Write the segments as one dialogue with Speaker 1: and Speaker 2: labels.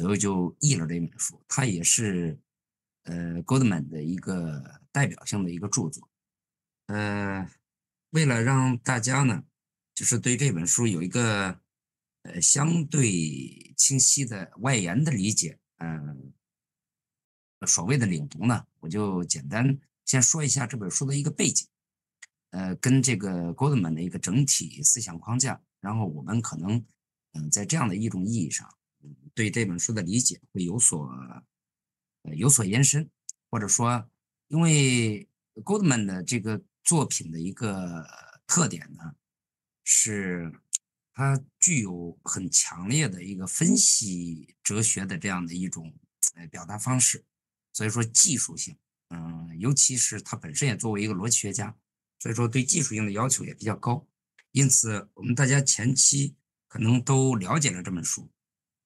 Speaker 1: 左右就译了这本书。它也是呃 Goldman 的一个代表性的一个著作。呃，为了让大家呢，就是对这本书有一个呃相对清晰的外延的理解，嗯，所谓的领读呢，我就简单先说一下这本书的一个背景。呃，跟这个 Goldman 的一个整体思想框架，然后我们可能，嗯，在这样的一种意义上，对这本书的理解会有所，呃，有所延伸，或者说，因为 Goldman 的这个作品的一个特点呢，是它具有很强烈的一个分析哲学的这样的一种呃表达方式，所以说技术性，嗯，尤其是他本身也作为一个逻辑学家。所以说，对技术性的要求也比较高，因此我们大家前期可能都了解了这本书。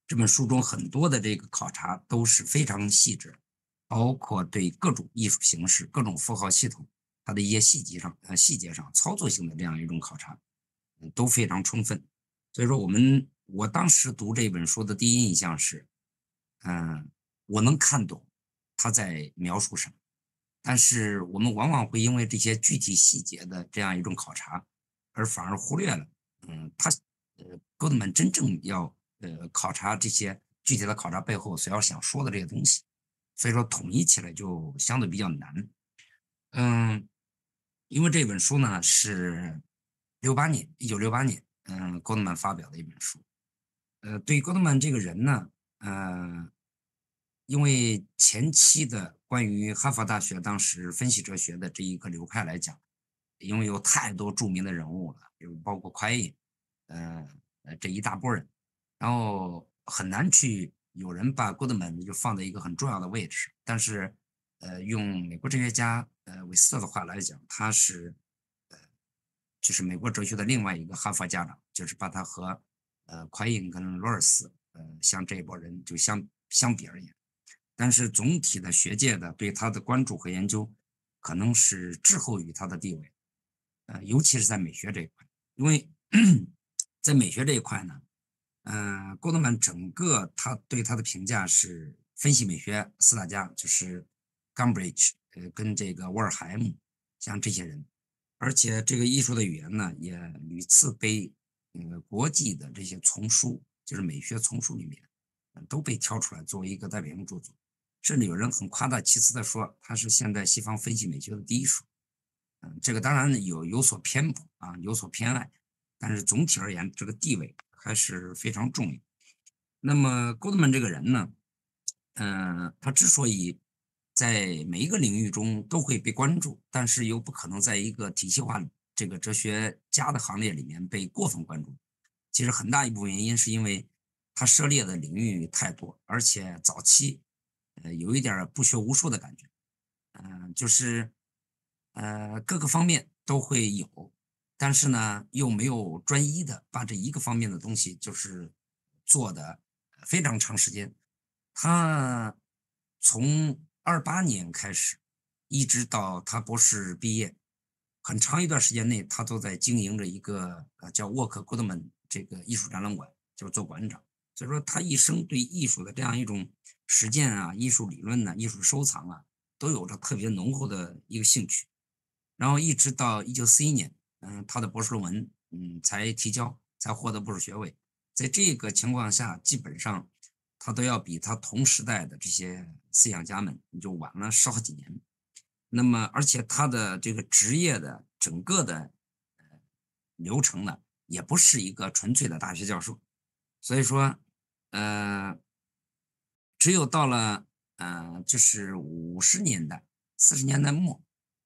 Speaker 1: 这本书中很多的这个考察都是非常细致，包括对各种艺术形式、各种符号系统它的一些细节上、呃细节上操作性的这样一种考察，嗯，都非常充分。所以说，我们我当时读这本书的第一印象是，嗯，我能看懂他在描述什么。但是我们往往会因为这些具体细节的这样一种考察，而反而忽略了，嗯，他，呃，哥德曼真正要，呃，考察这些具体的考察背后所要想说的这些东西，所以说统一起来就相对比较难，嗯，因为这本书呢是六八年，一九六八年，嗯，哥德曼发表的一本书，呃，对哥德曼这个人呢，呃，因为前期的。关于哈佛大学当时分析哲学的这一个流派来讲，因为有太多著名的人物了，就包括快印，呃呃这一大波人，然后很难去有人把 Goodman 就放在一个很重要的位置。但是，呃，用美国哲学家呃韦斯特的话来讲，他是呃就是美国哲学的另外一个哈佛家长，就是把他和呃快印跟罗尔斯呃像这一波人就相相比而言。但是总体的学界的对他的关注和研究，可能是滞后于他的地位，呃，尤其是在美学这一块，因为 在美学这一块呢，嗯，郭德曼整个他对他的评价是分析美学四大家，就是 Gambridge，呃，跟这个沃尔海姆，像这些人，而且这个艺术的语言呢，也屡次被呃国际的这些丛书，就是美学丛书里面，都被挑出来作为一个代表性著作。甚至有人很夸大其词的说，他是现代西方分析美学的第一书。嗯，这个当然有有所偏颇啊，有所偏爱，但是总体而言，这个地位还是非常重要。那么，戈德曼这个人呢，嗯，他之所以在每一个领域中都会被关注，但是又不可能在一个体系化这个哲学家的行列里面被过分关注，其实很大一部分原因是因为他涉猎的领域太多，而且早期。呃，有一点不学无术的感觉，嗯，就是，呃，各个方面都会有，但是呢，又没有专一的把这一个方面的东西就是做的非常长时间。他从二八年开始，一直到他博士毕业，很长一段时间内，他都在经营着一个呃叫沃克·古德曼这个艺术展览馆，就是做馆长。所以说，他一生对艺术的这样一种实践啊、艺术理论呢、艺术收藏啊，都有着特别浓厚的一个兴趣。然后一直到一九四一年，嗯，他的博士论文，嗯，才提交，才获得博士学位。在这个情况下，基本上他都要比他同时代的这些思想家们就晚了十好几年。那么，而且他的这个职业的整个的流程呢，也不是一个纯粹的大学教授。所以说。呃，只有到了呃，就是五十年代、四十年代末，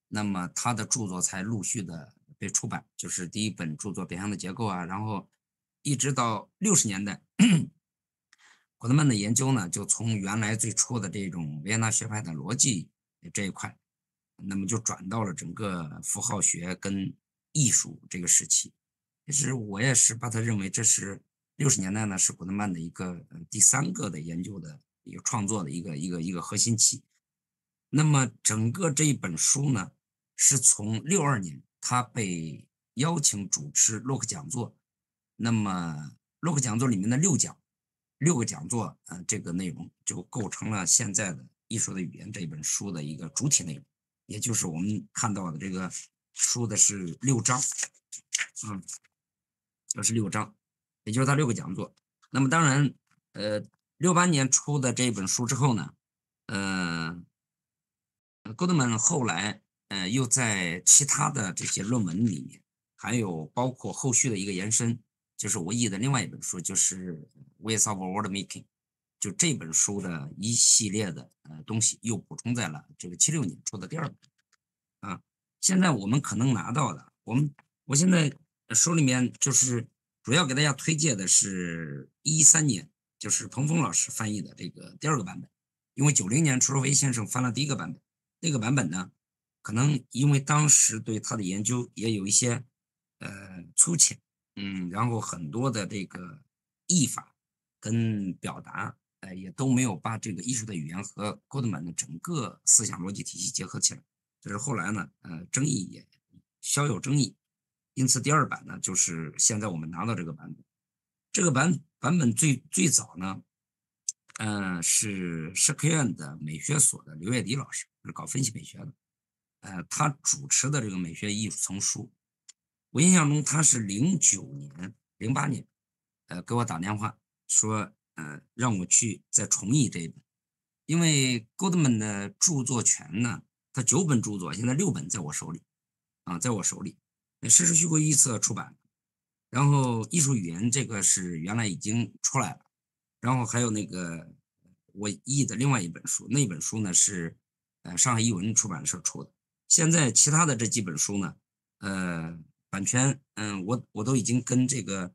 Speaker 1: 那么他的著作才陆续的被出版，就是第一本著作《表象的结构》啊，然后一直到六十年代，古德曼的研究呢，就从原来最初的这种维也纳学派的逻辑这一块，那么就转到了整个符号学跟艺术这个时期。其实我也是把它认为这是。六十年代呢，是古德曼的一个第三个的研究的一个创作的一个一个一个核心期。那么整个这一本书呢，是从六二年他被邀请主持洛克讲座，那么洛克讲座里面的六讲，六个讲座，呃，这个内容就构成了现在的《艺术的语言》这本书的一个主体内容，也就是我们看到的这个书的是六章，嗯，这是六章，也就是他六个讲座。那么当然，呃，六八年出的这本书之后呢，呃，Goodman 后来呃又在其他的这些论文里面，还有包括后续的一个延伸。就是我译的另外一本书，就是《Ways of World Making》，就这本书的一系列的呃东西，又补充在了这个七六年出的第二本。啊，现在我们可能拿到的，我们我现在书里面就是主要给大家推荐的是一三年，就是彭峰老师翻译的这个第二个版本，因为九零年楚若飞先生翻了第一个版本，那个版本呢，可能因为当时对他的研究也有一些呃粗浅。嗯，然后很多的这个译法跟表达，呃，也都没有把这个艺术的语言和戈特曼的整个思想逻辑体系结合起来。就是后来呢，呃，争议也小有争议，因此第二版呢，就是现在我们拿到这个版本。这个版版本最最早呢，嗯，是社科院的美学所的刘月迪老师，是搞分析美学的，呃，他主持的这个美学艺术丛书。我印象中他是零九年、零八年，呃，给我打电话说，呃，让我去再重译这一本，因为 Goodman 的著作权呢，他九本著作，现在六本在我手里，啊，在我手里，事实虚构预测出版，然后艺术语言这个是原来已经出来了，然后还有那个我译的另外一本书，那本书呢是呃上海译文出版社出的，现在其他的这几本书呢，呃。版权，嗯，我我都已经跟这个，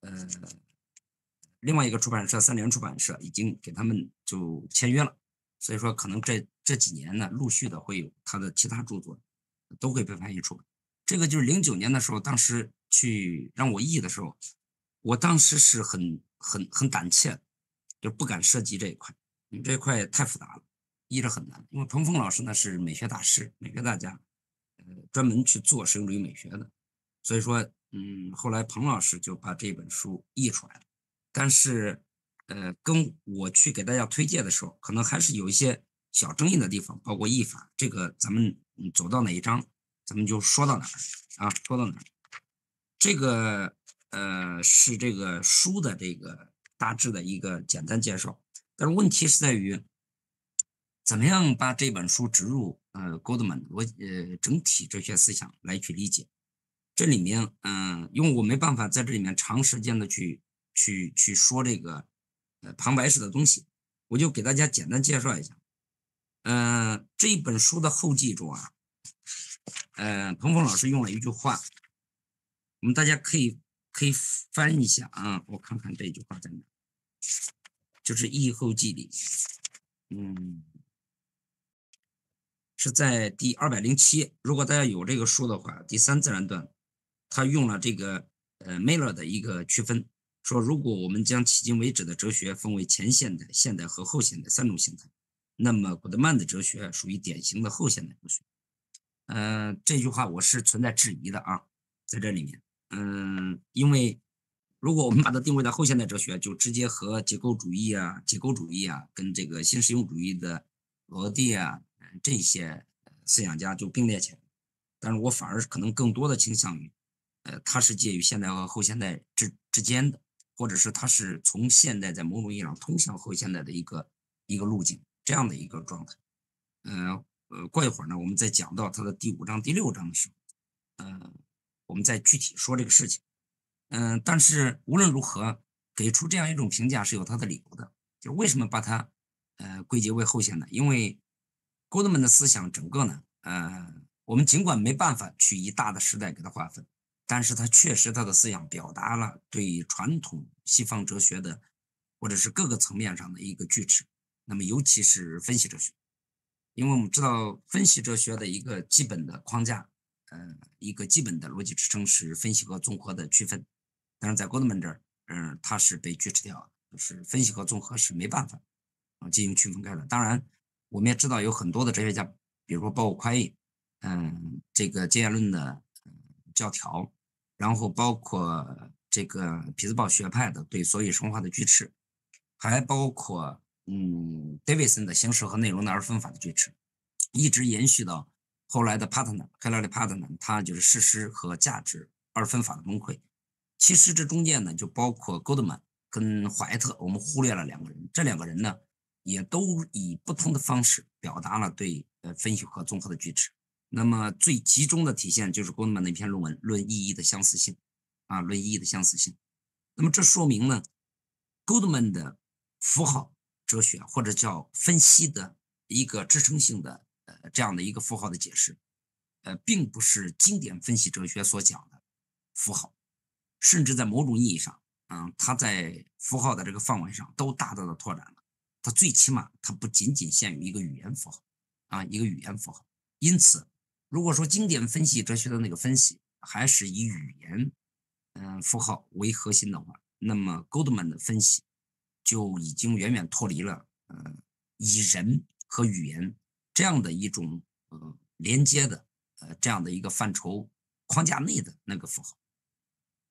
Speaker 1: 呃，另外一个出版社三联出版社已经给他们就签约了，所以说可能这这几年呢，陆续的会有他的其他著作都会被翻译出版。这个就是零九年的时候，当时去让我译的时候，我当时是很很很胆怯，就不敢涉及这一块，因为这一块太复杂了，译着很难。因为彭峰老师呢是美学大师、美学大家，呃，专门去做实用主义美学的。所以说，嗯，后来彭老师就把这本书译出来了，但是，呃，跟我去给大家推荐的时候，可能还是有一些小争议的地方，包括译法。这个咱们走到哪一章，咱们就说到哪儿啊，说到哪儿。这个，呃，是这个书的这个大致的一个简单介绍。但是问题是在于，怎么样把这本书植入呃 Goldman 我呃整体哲学思想来去理解。这里面，嗯，因为我没办法在这里面长时间的去去去说这个呃旁白式的东西，我就给大家简单介绍一下。嗯，这一本书的后记中啊，呃，彭峰老师用了一句话，我们大家可以可以翻一下啊，我看看这句话在哪，就是译后记里，嗯，是在第二百零七。如果大家有这个书的话，第三自然段。他用了这个呃 Miller 的一个区分，说如果我们将迄今为止的哲学分为前现代、现代和后现代三种形态，那么古德曼的哲学属于典型的后现代哲学。嗯，这句话我是存在质疑的啊，在这里面，嗯，因为如果我们把它定位到后现代哲学，就直接和结构主义啊、结构主义啊，跟这个新实用主义的罗蒂啊这些思想家就并列起来，但是我反而可能更多的倾向于。呃，它是介于现代和后现代之之间的，或者是它是从现代在某种意义上通向后现代的一个一个路径，这样的一个状态。呃呃，过一会儿呢，我们再讲到它的第五章、第六章的时候，呃，我们再具体说这个事情。嗯，但是无论如何，给出这样一种评价是有它的理由的，就是为什么把它呃归结为后现代？因为 Goodman 的思想整个呢，呃，我们尽管没办法去以大的时代给它划分。但是他确实，他的思想表达了对传统西方哲学的，或者是各个层面上的一个锯齿。那么，尤其是分析哲学，因为我们知道分析哲学的一个基本的框架，呃，一个基本的逻辑支撑是分析和综合的区分。但是在 Goldman 这儿，嗯，它是被锯齿掉，就是分析和综合是没办法啊进行区分开的。当然，我们也知道有很多的哲学家，比如说包括夸义，嗯，这个经验论的教条。然后包括这个匹兹堡学派的对所有神话的锯齿，还包括嗯，Davidson 的形式和内容的二分法的锯齿，一直延续到后来的帕特南，克拉里帕特南，他就是事实和价值二分法的崩溃。其实这中间呢，就包括 Goldman 跟怀特，我们忽略了两个人，这两个人呢，也都以不同的方式表达了对呃分析和综合的锯齿。那么最集中的体现就是 Goldman 那篇论文《论意义的相似性》啊，论意义的相似性。那么这说明呢，Goldman 的符号哲学或者叫分析的一个支撑性的呃这样的一个符号的解释，呃，并不是经典分析哲学所讲的符号。甚至在某种意义上，嗯，它在符号的这个范围上都大大的拓展了。它最起码它不仅仅限于一个语言符号，啊，一个语言符号。因此，如果说经典分析哲学的那个分析还是以语言，嗯，符号为核心的话，那么 Goldman 的分析就已经远远脱离了，呃，以人和语言这样的一种呃连接的，呃，这样的一个范畴框架内的那个符号。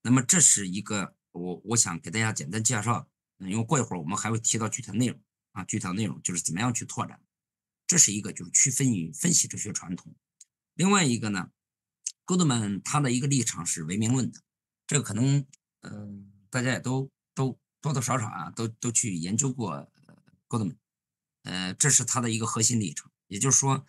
Speaker 1: 那么这是一个我我想给大家简单介绍，因为过一会儿我们还会提到具体内容啊，具体的内容就是怎么样去拓展，这是一个就是区分于分析哲学传统。另外一个呢，戈德曼他的一个立场是唯名论的，这个可能嗯大家也都都多多少少啊都都去研究过戈德曼，呃，这是他的一个核心立场。也就是说，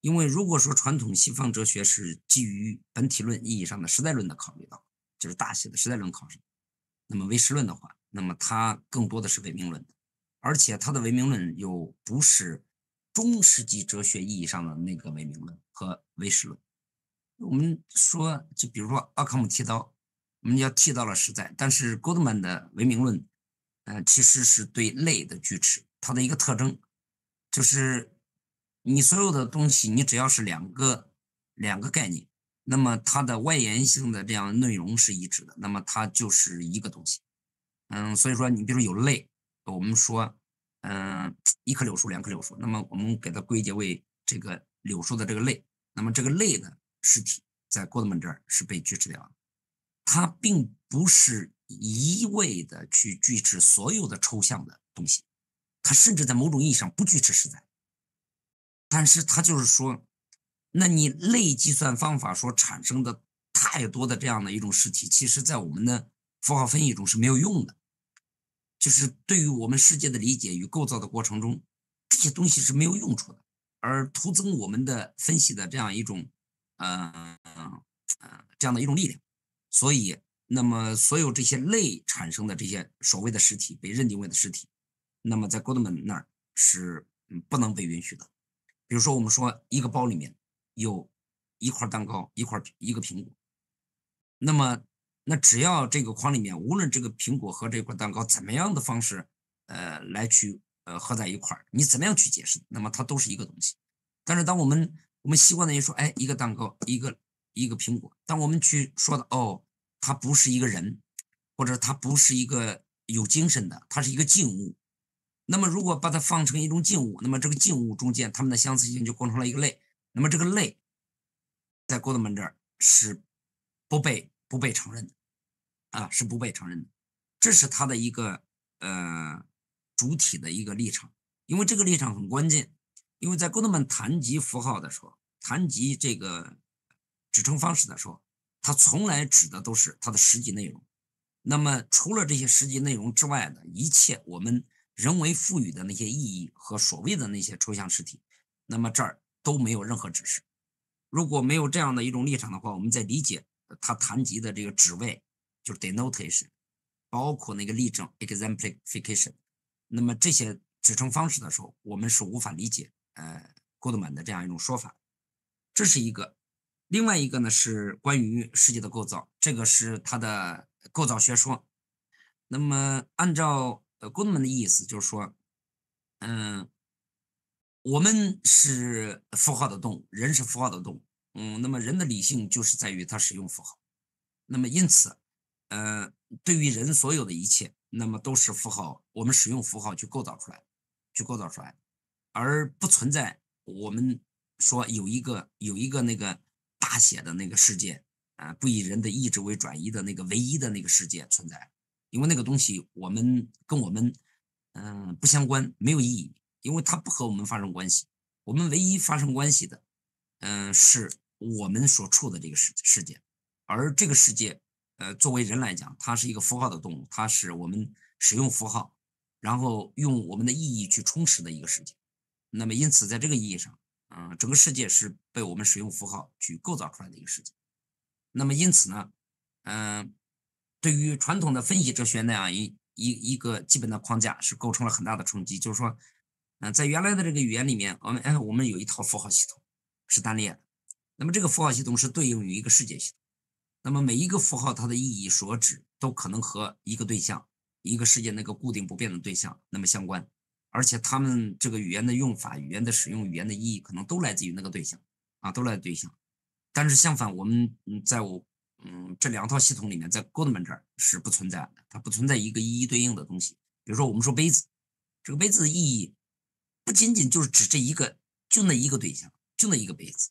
Speaker 1: 因为如果说传统西方哲学是基于本体论意义上的时代论的考虑到。就是大写的时代论考试，那么唯识论的话，那么它更多的是唯名论的，而且他的唯名论又不是中世纪哲学意义上的那个唯名论和唯识论。我们说，就比如说阿卡姆剃刀，我们要剃到了实在，但是 Goldman 的唯名论，呃，其实是对类的锯齿，它的一个特征就是你所有的东西，你只要是两个两个概念。那么它的外延性的这样内容是一致的，那么它就是一个东西。嗯，所以说你比如有类，我们说，嗯，一棵柳树，两棵柳树，那么我们给它归结为这个柳树的这个类，那么这个类的实体在郭德曼这儿是被锯齿掉了，它并不是一味的去锯齿所有的抽象的东西，它甚至在某种意义上不锯齿实在，但是它就是说。那你类计算方法所产生的太多的这样的一种实体，其实在我们的符号分析中是没有用的，就是对于我们世界的理解与构造的过程中，这些东西是没有用处的，而徒增我们的分析的这样一种，呃呃这样的一种力量。所以，那么所有这些类产生的这些所谓的实体被认定为的实体，那么在 Goldman 那儿是不能被允许的。比如说，我们说一个包里面。有一块蛋糕，一块一个苹果。那么，那只要这个框里面，无论这个苹果和这块蛋糕怎么样的方式，呃，来去呃合在一块儿，你怎么样去解释，那么它都是一个东西。但是，当我们我们习惯的人说，哎，一个蛋糕，一个一个苹果。当我们去说的，哦，它不是一个人，或者它不是一个有精神的，它是一个静物。那么，如果把它放成一种静物，那么这个静物中间它们的相似性就构成了一个类。那么这个类，在郭德门这儿是不被不被承认的，啊，是不被承认的，这是他的一个呃主体的一个立场，因为这个立场很关键，因为在郭德门谈及符号的时候，谈及这个指称方式的时候，他从来指的都是它的实际内容。那么除了这些实际内容之外的一切，我们人为赋予的那些意义和所谓的那些抽象实体，那么这儿。都没有任何指示。如果没有这样的一种立场的话，我们在理解他谈及的这个职位，就是 denotation，包括那个例证 exemplification，那么这些指称方式的时候，我们是无法理解呃 Goodman 的这样一种说法。这是一个。另外一个呢是关于世界的构造，这个是他的构造学说。那么按照呃 Goodman 的意思，就是说，嗯。我们是符号的动物，人是符号的动物。嗯，那么人的理性就是在于他使用符号。那么因此，呃，对于人所有的一切，那么都是符号，我们使用符号去构造出来，去构造出来，而不存在我们说有一个有一个那个大写的那个世界啊，不以人的意志为转移的那个唯一的那个世界存在，因为那个东西我们跟我们嗯，不相关，没有意义，因为它不和我们发生关系。我们唯一发生关系的，嗯，是我们所处的这个世世界，而这个世界，呃，作为人来讲，它是一个符号的动物，它是我们使用符号，然后用我们的意义去充实的一个世界。那么，因此，在这个意义上，嗯，整个世界是被我们使用符号去构造出来的一个世界。那么，因此呢，嗯，对于传统的分析哲学那样一。一一个基本的框架是构成了很大的冲击，就是说，嗯，在原来的这个语言里面，我们哎，我们有一套符号系统是单列的，那么这个符号系统是对应于一个世界系统，那么每一个符号它的意义所指都可能和一个对象、一个世界那个固定不变的对象那么相关，而且他们这个语言的用法、语言的使用、语言的意义可能都来自于那个对象啊，都来自对象，但是相反，我们嗯，在我。嗯，这两套系统里面，在 Goodman 这儿是不存在的，它不存在一个一一对应的东西。比如说，我们说杯子，这个杯子的意义不仅仅就是指这一个，就那一个对象，就那一个杯子，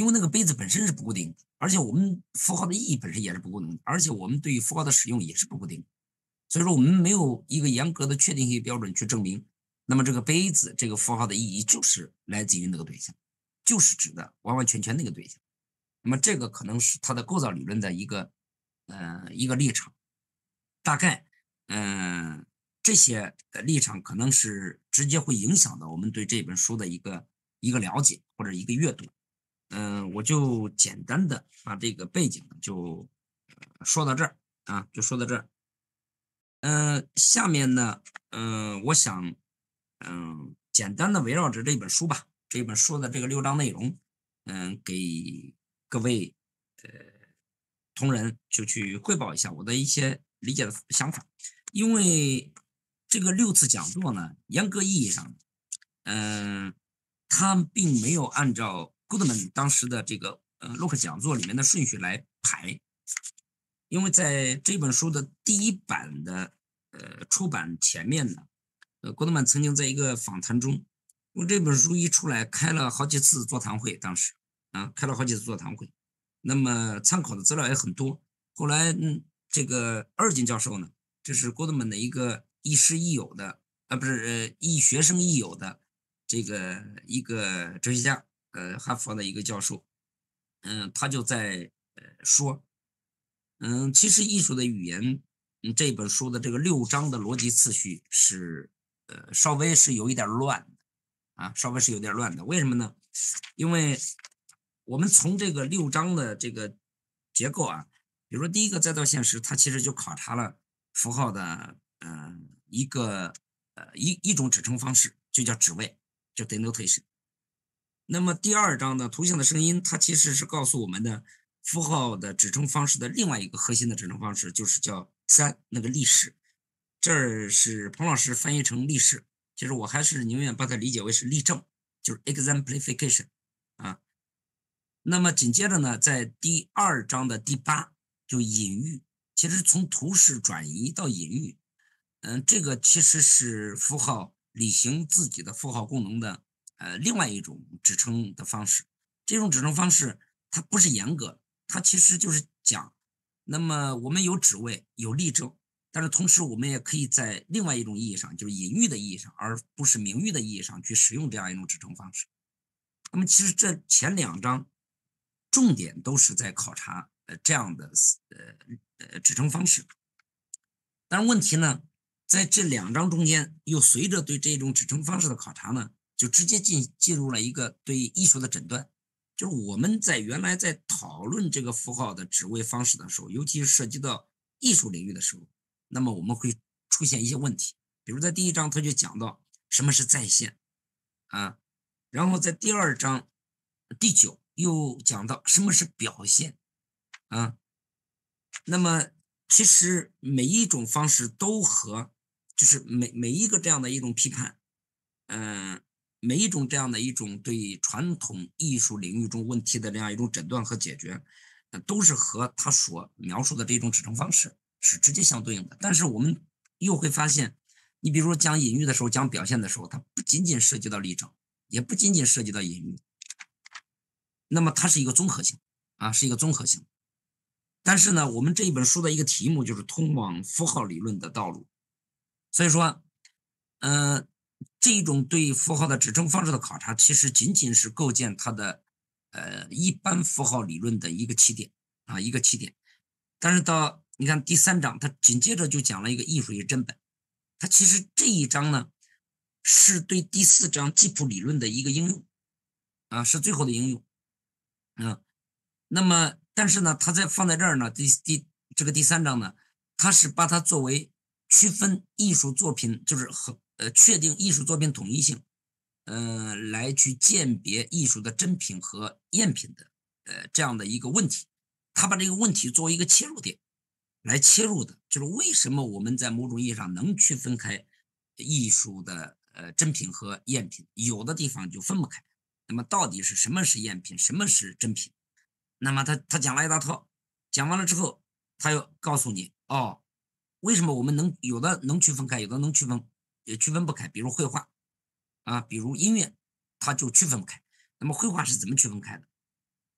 Speaker 1: 因为那个杯子本身是不固定的，而且我们符号的意义本身也是不固定的，而且我们对于符号的使用也是不固定的。所以说，我们没有一个严格的确定性标准去证明，那么这个杯子这个符号的意义就是来自于那个对象，就是指的完完全全那个对象。那么这个可能是它的构造理论的一个，呃，一个立场，大概，嗯，这些的立场可能是直接会影响到我们对这本书的一个一个了解或者一个阅读，嗯，我就简单的把这个背景就说到这儿啊，就说到这儿，嗯，下面呢，嗯，我想，嗯，简单的围绕着这本书吧，这本书的这个六章内容，嗯，给。各位，呃，同仁就去汇报一下我的一些理解的想法，因为这个六次讲座呢，严格意义上，嗯，他并没有按照 Goodman 当时的这个呃洛克讲座里面的顺序来排，因为在这本书的第一版的呃出版前面呢，呃，Goodman 曾经在一个访谈中，因为这本书一出来，开了好几次座谈会，当时。啊，开了好几次座谈会，那么参考的资料也很多。后来，嗯，这个二进教授呢，这是郭德门的一个亦师亦友的，啊，不是，呃，亦学生亦友的这个一个哲学家，呃，哈佛的一个教授，嗯，他就在呃说，嗯，其实艺术的语言，这本书的这个六章的逻辑次序是，呃，稍微是有一点乱，啊，稍微是有点乱的。为什么呢？因为我们从这个六章的这个结构啊，比如说第一个再到现实，它其实就考察了符号的嗯一个呃一一种指称方式，就叫指位，就 denotation。那么第二章的图像的声音，它其实是告诉我们的符号的指称方式的另外一个核心的指称方式，就是叫三那个历史。这儿是彭老师翻译成历史，其实我还是宁愿把它理解为是例证，就是 exemplification 啊。那么紧接着呢，在第二章的第八就隐喻，其实从图示转移到隐喻，嗯，这个其实是符号履行自己的符号功能的呃另外一种指称的方式。这种指称方式它不是严格，它其实就是讲，那么我们有指位有例证，但是同时我们也可以在另外一种意义上，就是隐喻的意义上，而不是名誉的意义上去使用这样一种指称方式。那么其实这前两章。重点都是在考察呃这样的呃呃指称方式，但是问题呢，在这两章中间，又随着对这种指称方式的考察呢，就直接进进入了一个对艺术的诊断，就是我们在原来在讨论这个符号的指位方式的时候，尤其是涉及到艺术领域的时候，那么我们会出现一些问题，比如在第一章他就讲到什么是在线啊，然后在第二章第九。又讲到什么是表现啊？那么其实每一种方式都和就是每每一个这样的一种批判，嗯，每一种这样的一种对传统艺术领域中问题的这样一种诊断和解决，都是和他所描述的这种指称方式是直接相对应的。但是我们又会发现，你比如说讲隐喻的时候，讲表现的时候，它不仅仅涉及到例证，也不仅仅涉及到隐喻。那么它是一个综合性啊，是一个综合性。但是呢，我们这一本书的一个题目就是通往符号理论的道路。所以说，嗯，这种对符号的指称方式的考察，其实仅仅是构建它的呃一般符号理论的一个起点啊，一个起点。但是到你看第三章，它紧接着就讲了一个艺术与真本。它其实这一章呢，是对第四章吉普理论的一个应用啊，是最后的应用。嗯，那么但是呢，它在放在这儿呢，第第这个第三章呢，它是把它作为区分艺术作品，就是和呃确定艺术作品统一性，嗯，来去鉴别艺术的真品和赝品的呃这样的一个问题。他把这个问题作为一个切入点来切入的，就是为什么我们在某种意义上能区分开艺术的呃真品和赝品，有的地方就分不开。那么到底是什么是赝品，什么是真品？那么他他讲了一大套，讲完了之后，他又告诉你哦，为什么我们能有的能区分开，有的能区分也区分不开？比如绘画啊，比如音乐，它就区分不开。那么绘画是怎么区分开的？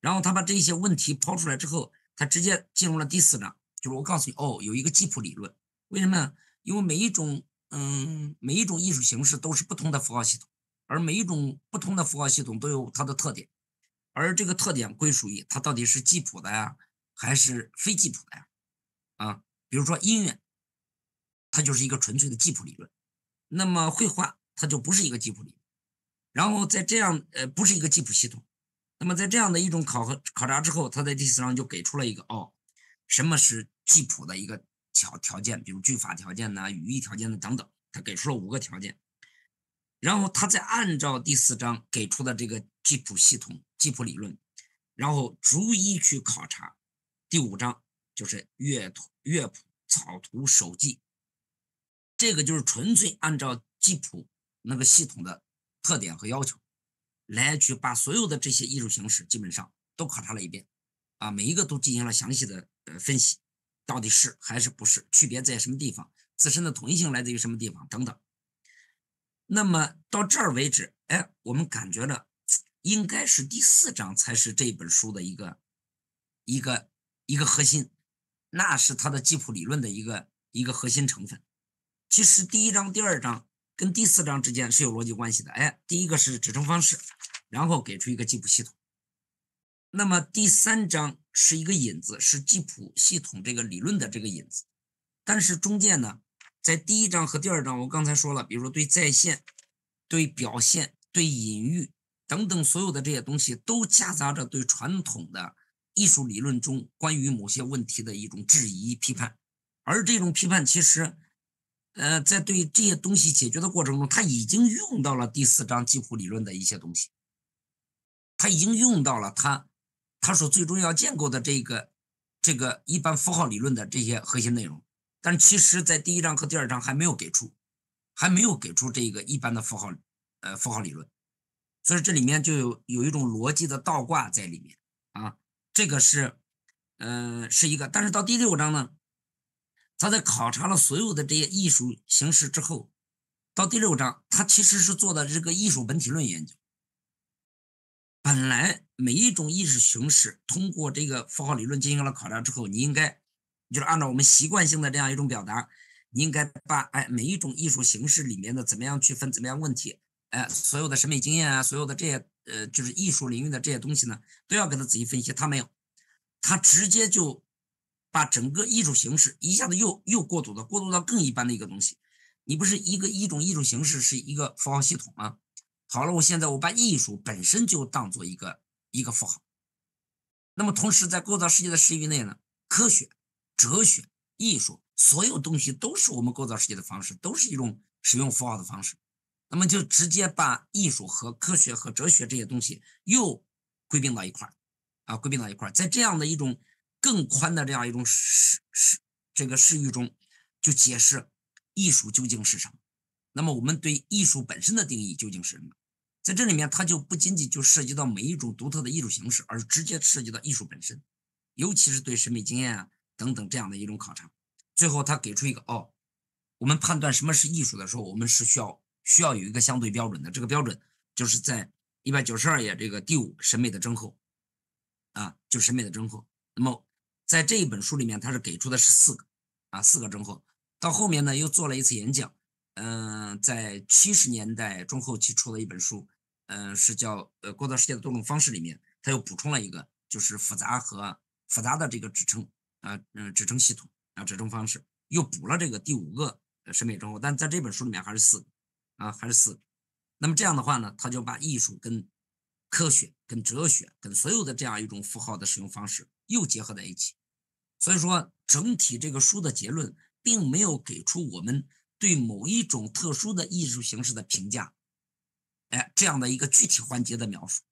Speaker 1: 然后他把这些问题抛出来之后，他直接进入了第四章，就是我告诉你哦，有一个吉普理论，为什么呢？因为每一种嗯每一种艺术形式都是不同的符号系统，而每一种不同的符号系统都有它的特点，而这个特点归属于它到底是吉普的呀，还是非吉普的呀？啊，比如说音乐，它就是一个纯粹的吉普理论，那么绘画它就不是一个吉普里，然后在这样呃不是一个吉普系统。那么在这样的一种考核考察之后，他在第四章就给出了一个哦，什么是吉普的一个条条件，比如句法条件呐、语义条件的等等，他给出了五个条件。然后他再按照第四章给出的这个吉普系统、吉普理论，然后逐一去考察。第五章就是乐图、乐谱、草图、手记，这个就是纯粹按照基础那个系统的特点和要求。来去把所有的这些艺术形式基本上都考察了一遍，啊，每一个都进行了详细的呃分析，到底是还是不是，区别在什么地方，自身的统一性来自于什么地方等等。那么到这儿为止，哎，我们感觉了，应该是第四章才是这本书的一个一个一个核心，那是它的吉普理论的一个一个核心成分。其实第一章、第二章。跟第四章之间是有逻辑关系的，哎，第一个是指称方式，然后给出一个记谱系统。那么第三章是一个引子，是记谱系统这个理论的这个引子。但是中间呢，在第一章和第二章，我刚才说了，比如说对在线、对表现、对隐喻等等所有的这些东西，都夹杂着对传统的艺术理论中关于某些问题的一种质疑批判，而这种批判其实。呃，在对这些东西解决的过程中，他已经用到了第四章吉普理论的一些东西，他已经用到了他他说最终要建构的这个这个一般符号理论的这些核心内容，但其实，在第一章和第二章还没有给出，还没有给出这个一般的符号呃符号理论，所以这里面就有有一种逻辑的倒挂在里面啊，这个是嗯是一个，但是到第六章呢？他在考察了所有的这些艺术形式之后，到第六章，他其实是做的这个艺术本体论研究。本来每一种艺术形式通过这个符号理论进行了考察之后，你应该就是按照我们习惯性的这样一种表达，你应该把哎每一种艺术形式里面的怎么样区分，怎么样问题，哎所有的审美经验啊，所有的这些呃就是艺术领域的这些东西呢，都要给他仔细分析。他没有，他直接就。把整个艺术形式一下子又又过渡到过渡到更一般的一个东西，你不是一个一种艺术形式是一个符号系统吗？好了，我现在我把艺术本身就当做一个一个符号，那么同时在构造世界的视域内呢，科学、哲学、艺术所有东西都是我们构造世界的方式，都是一种使用符号的方式，那么就直接把艺术和科学和哲学这些东西又归并到一块儿啊，归并到一块儿，在这样的一种。更宽的这样一种视视这个视域中，就解释艺术究竟是什么。那么我们对艺术本身的定义究竟是什么？在这里面，它就不仅仅就涉及到每一种独特的艺术形式，而直接涉及到艺术本身，尤其是对审美经验啊等等这样的一种考察。最后，他给出一个哦，我们判断什么是艺术的时候，我们是需要需要有一个相对标准的。这个标准就是在一百九十二页这个第五审美的征候啊，就审美的征候。那么在这一本书里面，他是给出的是四个啊，四个症候。到后面呢，又做了一次演讲，嗯，在七十年代中后期出了一本书，嗯，是叫呃构造世界的多种方式里面，他又补充了一个，就是复杂和复杂的这个指称啊，嗯，指称系统啊，指称方式，又补了这个第五个审美称呼，但在这本书里面还是四个啊，还是四。那么这样的话呢，他就把艺术跟科学、跟哲学、跟所有的这样一种符号的使用方式又结合在一起。所以说，整体这个书的结论并没有给出我们。对某一种特殊的艺术形式的评价，哎，这样的一个具体环节的描述，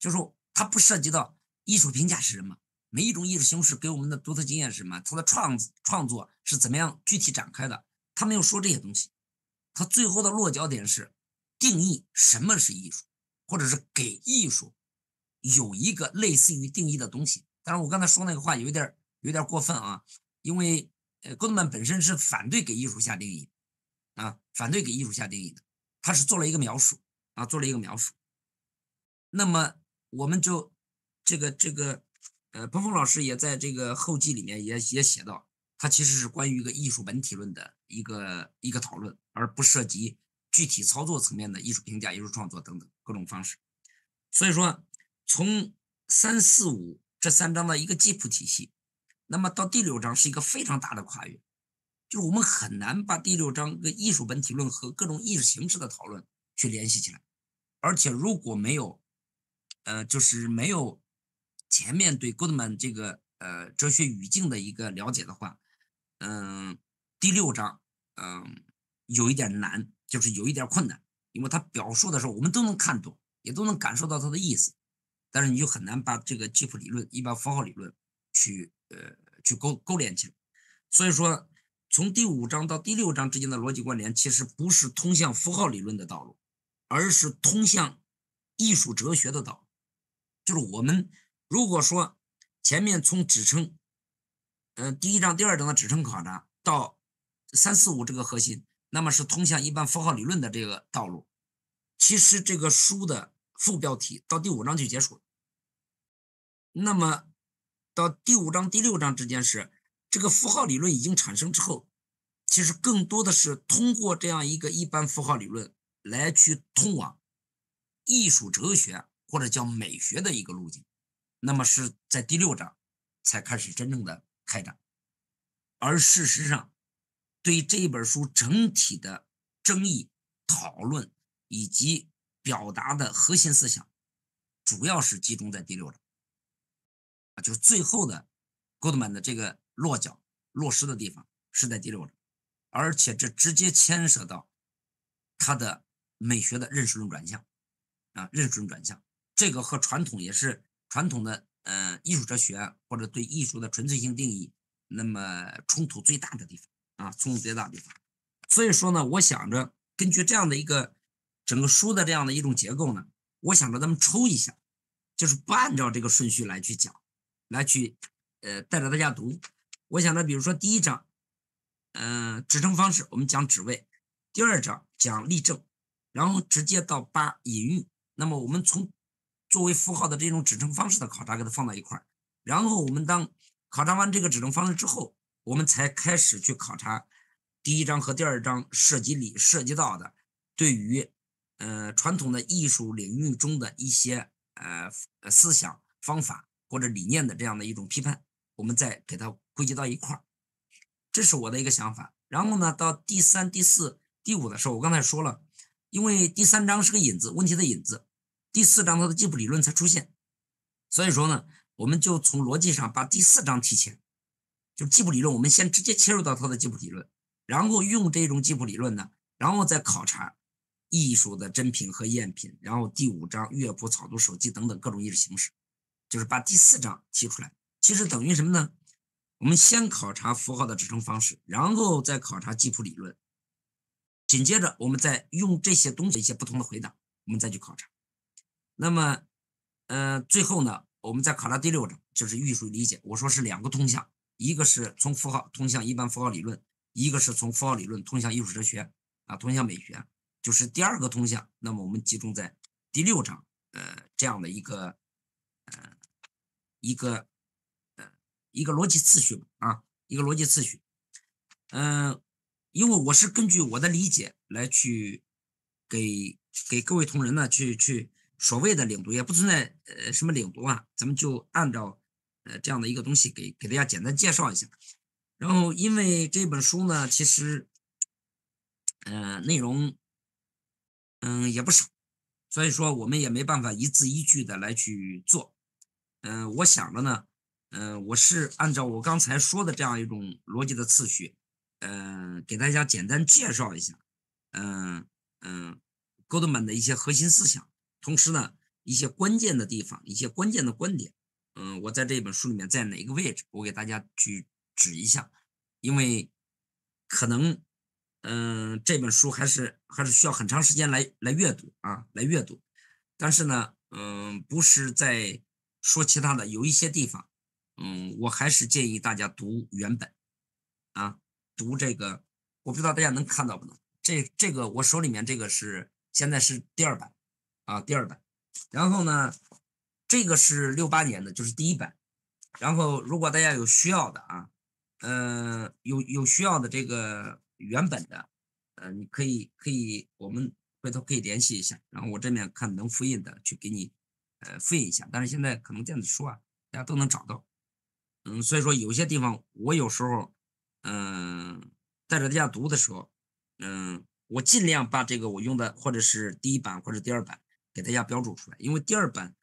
Speaker 1: 就是说它不涉及到艺术评价是什么，每一种艺术形式给我们的独特经验是什么，它的创创作是怎么样具体展开的，他没有说这些东西，他最后的落脚点是定义什么是艺术，或者是给艺术有一个类似于定义的东西。但是，我刚才说那个话有一点有点过分啊，因为呃，戈德曼本身是反对给艺术下定义。啊，反对给艺术下定义的，他是做了一个描述啊，做了一个描述。那么我们就这个这个呃，彭峰老师也在这个后记里面也也写到，他其实是关于一个艺术本体论的一个一个讨论，而不涉及具体操作层面的艺术评价、艺术创作等等各种方式。所以说，从三四五这三章的一个基础体系，那么到第六章是一个非常大的跨越。就是我们很难把第六章跟艺术本体论和各种艺术形式的讨论去联系起来，而且如果没有，呃，就是没有前面对 Goodman 这个呃哲学语境的一个了解的话，嗯，第六章嗯有一点难，就是有一点困难，因为他表述的时候我们都能看懂，也都能感受到他的意思，但是你就很难把这个基础理论一般符号理论去呃去勾勾连起来，所以说。从第五章到第六章之间的逻辑关联，其实不是通向符号理论的道路，而是通向艺术哲学的道路。就是我们如果说前面从指称，嗯，第一章、第二章的指称考察到三四五这个核心，那么是通向一般符号理论的这个道路。其实这个书的副标题到第五章就结束了。那么到第五章、第六章之间是。这个符号理论已经产生之后，其实更多的是通过这样一个一般符号理论来去通往艺术哲学或者叫美学的一个路径。那么是在第六章才开始真正的开展。而事实上，对这一本书整体的争议、讨论以及表达的核心思想，主要是集中在第六章啊，就是最后的 Goodman 的这个。落脚落实的地方是在第六章，而且这直接牵涉到他的美学的认识论转向啊，认识论转向，这个和传统也是传统的呃艺术哲学或者对艺术的纯粹性定义，那么冲突最大的地方啊，冲突最大的地方。所以说呢，我想着根据这样的一个整个书的这样的一种结构呢，我想着咱们抽一下，就是不按照这个顺序来去讲，来去呃带着大家读。我想呢，比如说第一章，嗯，指称方式，我们讲指位；第二章讲例证，然后直接到八隐喻。那么我们从作为符号的这种指称方式的考察，给它放到一块儿。然后我们当考察完这个指称方式之后，我们才开始去考察第一章和第二章涉及里涉及到的对于呃传统的艺术领域中的一些呃思想方法或者理念的这样的一种批判。我们再给它归结到一块儿，这是我的一个想法。然后呢，到第三、第四、第五的时候，我刚才说了，因为第三章是个引子，问题的引子；第四章它的基础理论才出现，所以说呢，我们就从逻辑上把第四章提前，就基础理论，我们先直接切入到它的基础理论，然后用这种基础理论呢，然后再考察艺术的真品和赝品，然后第五章乐谱、草图、手记等等各种艺术形式，就是把第四章提出来。其实等于什么呢？我们先考察符号的指称方式，然后再考察基础理论，紧接着我们再用这些东西一些不同的回答，我们再去考察。那么，呃，最后呢，我们再考察第六章，就是艺术理解。我说是两个通向，一个是从符号通向一般符号理论，一个是从符号理论通向艺术哲学啊，通向美学，就是第二个通向。那么我们集中在第六章，呃，这样的一个，一个。呃一个逻辑次序吧，啊，一个逻辑次序，嗯，因为我是根据我的理解来去给给各位同仁呢去去所谓的领读，也不存在呃什么领读啊，咱们就按照呃这样的一个东西给给大家简单介绍一下。然后因为这本书呢，其实呃内容嗯也不少，所以说我们也没办法一字一句的来去做。嗯，我想着呢，嗯，我是按照我刚才说的这样一种逻辑的次序。嗯，给大家简单介绍一下，嗯嗯，Goldman 的一些核心思想，同时呢，一些关键的地方，一些关键的观点，嗯，我在这本书里面在哪个位置，我给大家去指一下，因为可能，嗯，这本书还是还是需要很长时间来来阅读啊，来阅读，但是呢，嗯，不是在说其他的，有一些地方，嗯，我还是建议大家读原本，啊。读这个，我不知道大家能看到不能？这这个我手里面这个是现在是第二版啊，第二版。然后呢，这个是六八年的，就是第一版。然后如果大家有需要的啊，嗯，有有需要的这个原本的，呃，你可以可以，我们回头可以联系一下，然后我这边看能复印的去给你呃复印一下。但是现在可能电子书啊，大家都能找到。嗯，所以说有些地方我有时候。嗯，带着大家读的时候，嗯，我尽量把这个我用的或者是第一版或者第二版给大家标注出来，因为第二版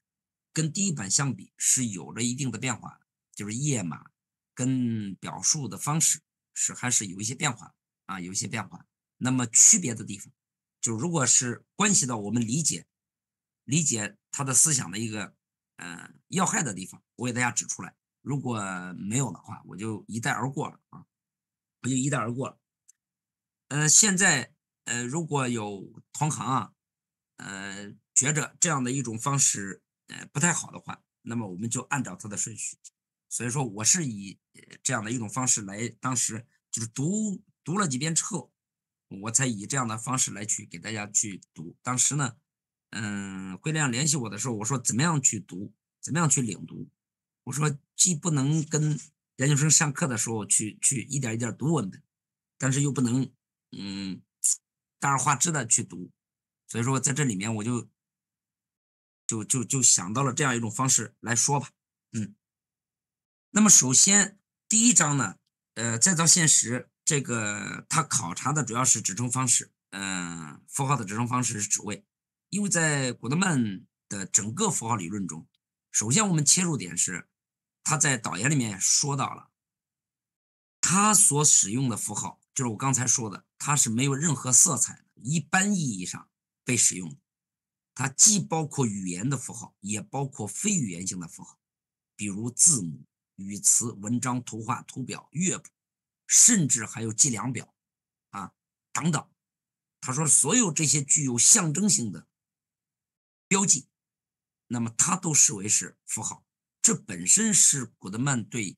Speaker 1: 跟第一版相比是有着一定的变化，就是页码跟表述的方式是还是有一些变化啊，有一些变化。那么区别的地方，就如果是关系到我们理解理解他的思想的一个嗯要害的地方，我给大家指出来。如果没有的话，我就一带而过了啊。我就一带而过了。呃，现在呃，如果有同行啊，呃，觉着这样的一种方式呃不太好的话，那么我们就按照它的顺序。所以说，我是以这样的一种方式来，当时就是读读了几遍之后，我才以这样的方式来去给大家去读。当时呢，嗯，会亮联系我的时候，我说怎么样去读，怎么样去领读？我说既不能跟。研究生上课的时候去去一点一点读文本，但是又不能嗯大而化之的去读，所以说在这里面我就就就就想到了这样一种方式来说吧，嗯，那么首先第一章呢，呃，再造现实这个它考察的主要是指称方式，嗯，符号的指称方式是指位，因为在古德曼的整个符号理论中，首先我们切入点是。他在导言里面说到了，他所使用的符号就是我刚才说的，它是没有任何色彩的，一般意义上被使用的。它既包括语言的符号，也包括非语言性的符号，比如字母、语词、文章、图画、图表、乐谱，甚至还有计量表啊等等。他说，所有这些具有象征性的标记，那么它都视为是符号。这本身是古德曼对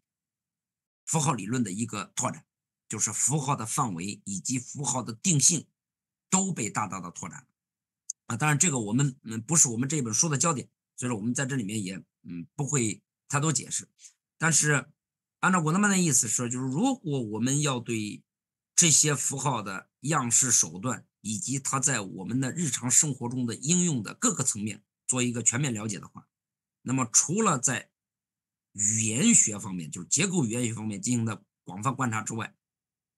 Speaker 1: 符号理论的一个拓展，就是符号的范围以及符号的定性都被大大的拓展啊。当然，这个我们嗯不是我们这本书的焦点，所以说我们在这里面也嗯不会太多解释。但是按照古德曼的意思说，就是如果我们要对这些符号的样式手段以及它在我们的日常生活中的应用的各个层面做一个全面了解的话，那么除了在语言学方面，就是结构语言学方面进行的广泛观察之外，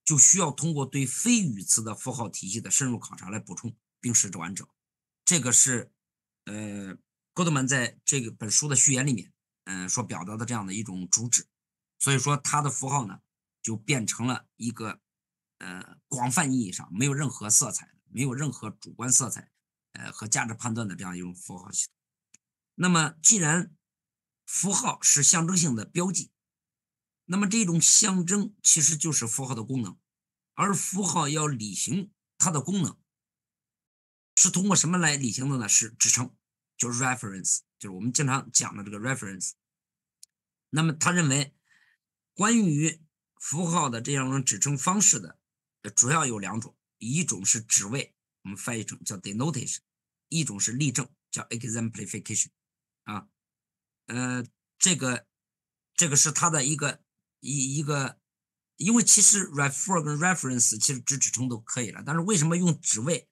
Speaker 1: 就需要通过对非语词的符号体系的深入考察来补充并使之完整。这个是，呃，戈德曼在这个本书的序言里面，嗯，所表达的这样的一种主旨。所以说，它的符号呢，就变成了一个，呃，广泛意义上没有任何色彩、没有任何主观色彩，呃和价值判断的这样一种符号系统。那么，既然符号是象征性的标记，那么这种象征其实就是符号的功能，而符号要履行它的功能，是通过什么来履行的呢？是指称，就是 reference，就是我们经常讲的这个 reference。那么他认为，关于符号的这样一种指称方式的，主要有两种，一种是指位，我们翻译成叫 denotation；一种是例证，叫 exemplification。啊。呃，这个，这个是他的一个一一个因为其实 refer 跟 reference 其实直指称都可以了，但是为什么用指位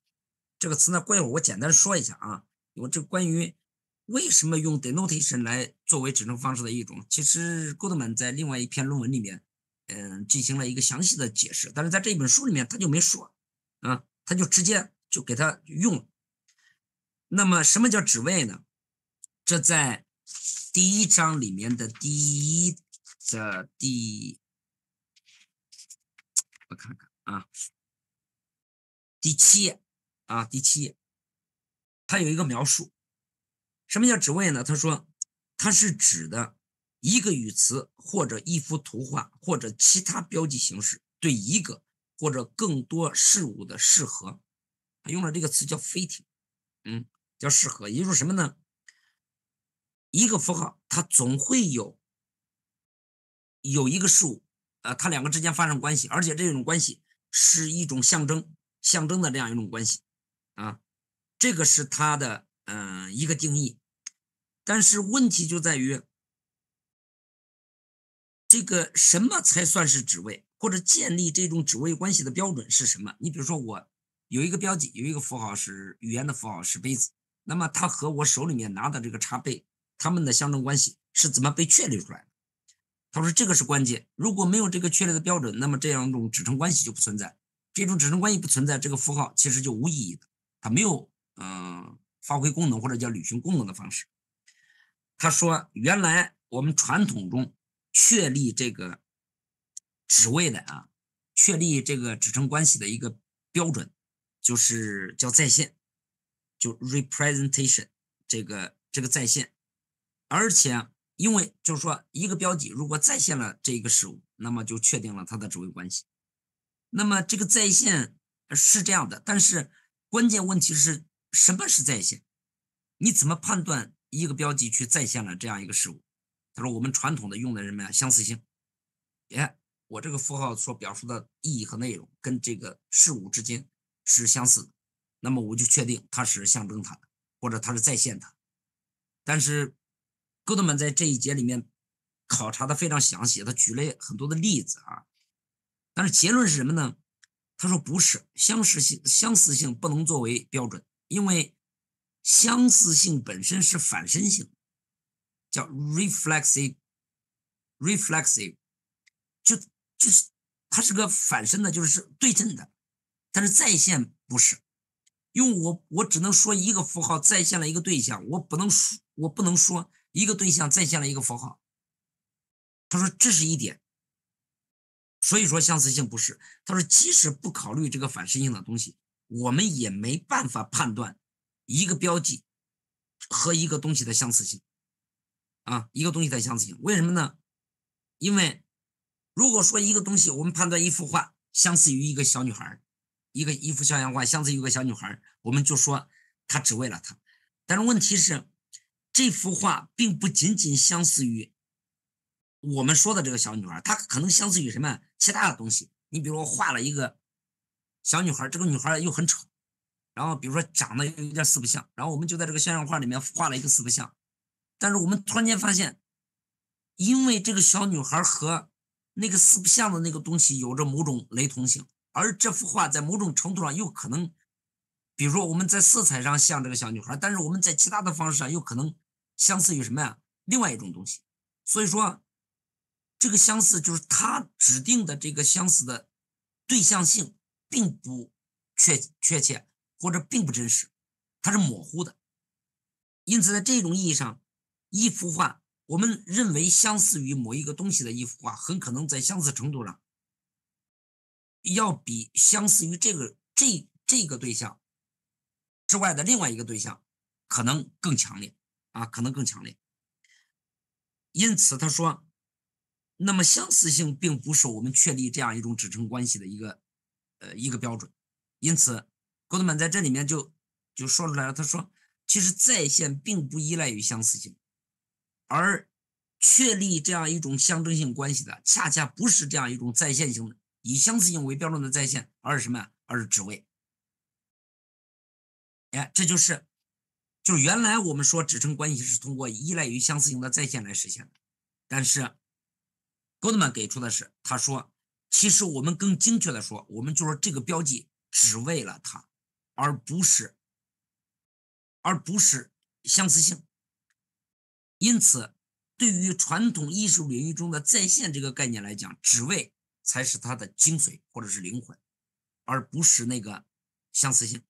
Speaker 1: 这个词呢？过一会儿我简单说一下啊，因为这关于为什么用 denotation 来作为指称方式的一种，其实 Goodman 在另外一篇论文里面，嗯，进行了一个详细的解释，但是在这本书里面他就没说，啊，他就直接就给他用了。那么什么叫指位呢？这在第一章里面的第一的第，我看看啊，第七页啊，第七页，它有一个描述。什么叫指位呢？他说，它是指的一个语词或者一幅图画或者其他标记形式对一个或者更多事物的适合。他用了这个词叫 fitting，嗯。叫适合，也就是什么呢？一个符号它总会有有一个事物，呃，它两个之间发生关系，而且这种关系是一种象征，象征的这样一种关系啊，这个是它的嗯一个定义。但是问题就在于，这个什么才算是职位，或者建立这种指位关系的标准是什么？你比如说，我有一个标记，有一个符号是语言的符号是杯子。那么它和我手里面拿的这个茶杯，它们的象征关系是怎么被确立出来的？他说这个是关键，如果没有这个确立的标准，那么这样一种指称关系就不存在。这种指称关系不存在，这个符号其实就无意义的，它没有嗯发挥功能或者叫履行功能的方式。他说原来我们传统中确立这个职位的啊，确立这个指称关系的一个标准，就是叫在线。就 representation 这个这个在线，而且因为就是说一个标记如果再现了这一个事物，那么就确定了它的指位关系。那么这个在线是这样的，但是关键问题是什么是在线？你怎么判断一个标记去再现了这样一个事物？他说我们传统的用的什么呀？相似性。哎，我这个符号所表述的意义和内容跟这个事物之间是相似的。那么我就确定它是象征它的，或者它是再现它。但是，哥德曼在这一节里面考察的非常详细，他举了很多的例子啊。但是结论是什么呢？他说不是相似性，相似性不能作为标准，因为相似性本身是反身性，叫 reflexive，reflexive，就就是它是个反身的，就是对称的。但是再现不是。因为我我只能说一个符号再现了一个对象，我不能说我不能说一个对象再现了一个符号。他说这是一点，所以说相似性不是。他说即使不考虑这个反身性的东西，我们也没办法判断一个标记和一个东西的相似性啊，一个东西的相似性。为什么呢？因为如果说一个东西，我们判断一幅画相似于一个小女孩。一个一幅肖像画，相似于一个小女孩，我们就说她只为了她。但是问题是，这幅画并不仅仅相似于我们说的这个小女孩，她可能相似于什么其他的东西。你比如说画了一个小女孩，这个女孩又很丑，然后比如说长得有点四不像，然后我们就在这个肖像画里面画了一个四不像。但是我们突然间发现，因为这个小女孩和那个四不像的那个东西有着某种雷同性。而这幅画在某种程度上又可能，比如说我们在色彩上像这个小女孩，但是我们在其他的方式上又可能相似于什么呀？另外一种东西。所以说，这个相似就是它指定的这个相似的对象性并不确确切，或者并不真实，它是模糊的。因此，在这种意义上，一幅画我们认为相似于某一个东西的一幅画，很可能在相似程度上。要比相似于这个这这个对象之外的另外一个对象可能更强烈啊，可能更强烈。因此他说，那么相似性并不是我们确立这样一种指称关系的一个呃一个标准。因此，郭德曼在这里面就就说出来了，他说，其实在线并不依赖于相似性，而确立这样一种象征性关系的，恰恰不是这样一种在线性的。以相似性为标准的在线，而是什么呀？而是指位。哎，这就是，就是原来我们说指称关系是通过依赖于相似性的在线来实现的，但是，Goldman 给出的是，他说其实我们更精确的说，我们就说这个标记只为了它，而不是，而不是相似性。因此，对于传统艺术领域中的再现这个概念来讲，只为才是它的精髓或者是灵魂，而不是那个相似性。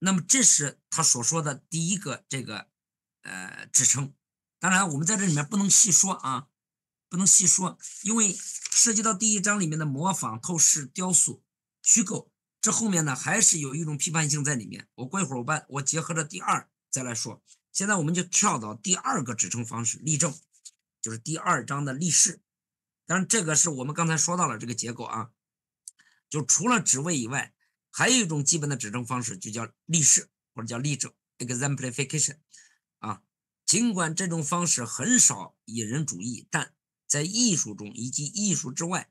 Speaker 1: 那么，这是他所说的第一个这个呃支撑。当然，我们在这里面不能细说啊。不能细说，因为涉及到第一章里面的模仿、透视、雕塑、虚构，这后面呢还是有一种批判性在里面。我过一会儿我把我结合着第二再来说。现在我们就跳到第二个指称方式——例证，就是第二章的例示。当然，这个是我们刚才说到了这个结构啊，就除了指位以外，还有一种基本的指证方式，就叫例示或者叫例证 （exemplification） 啊。尽管这种方式很少引人注意，但在艺术中以及艺术之外，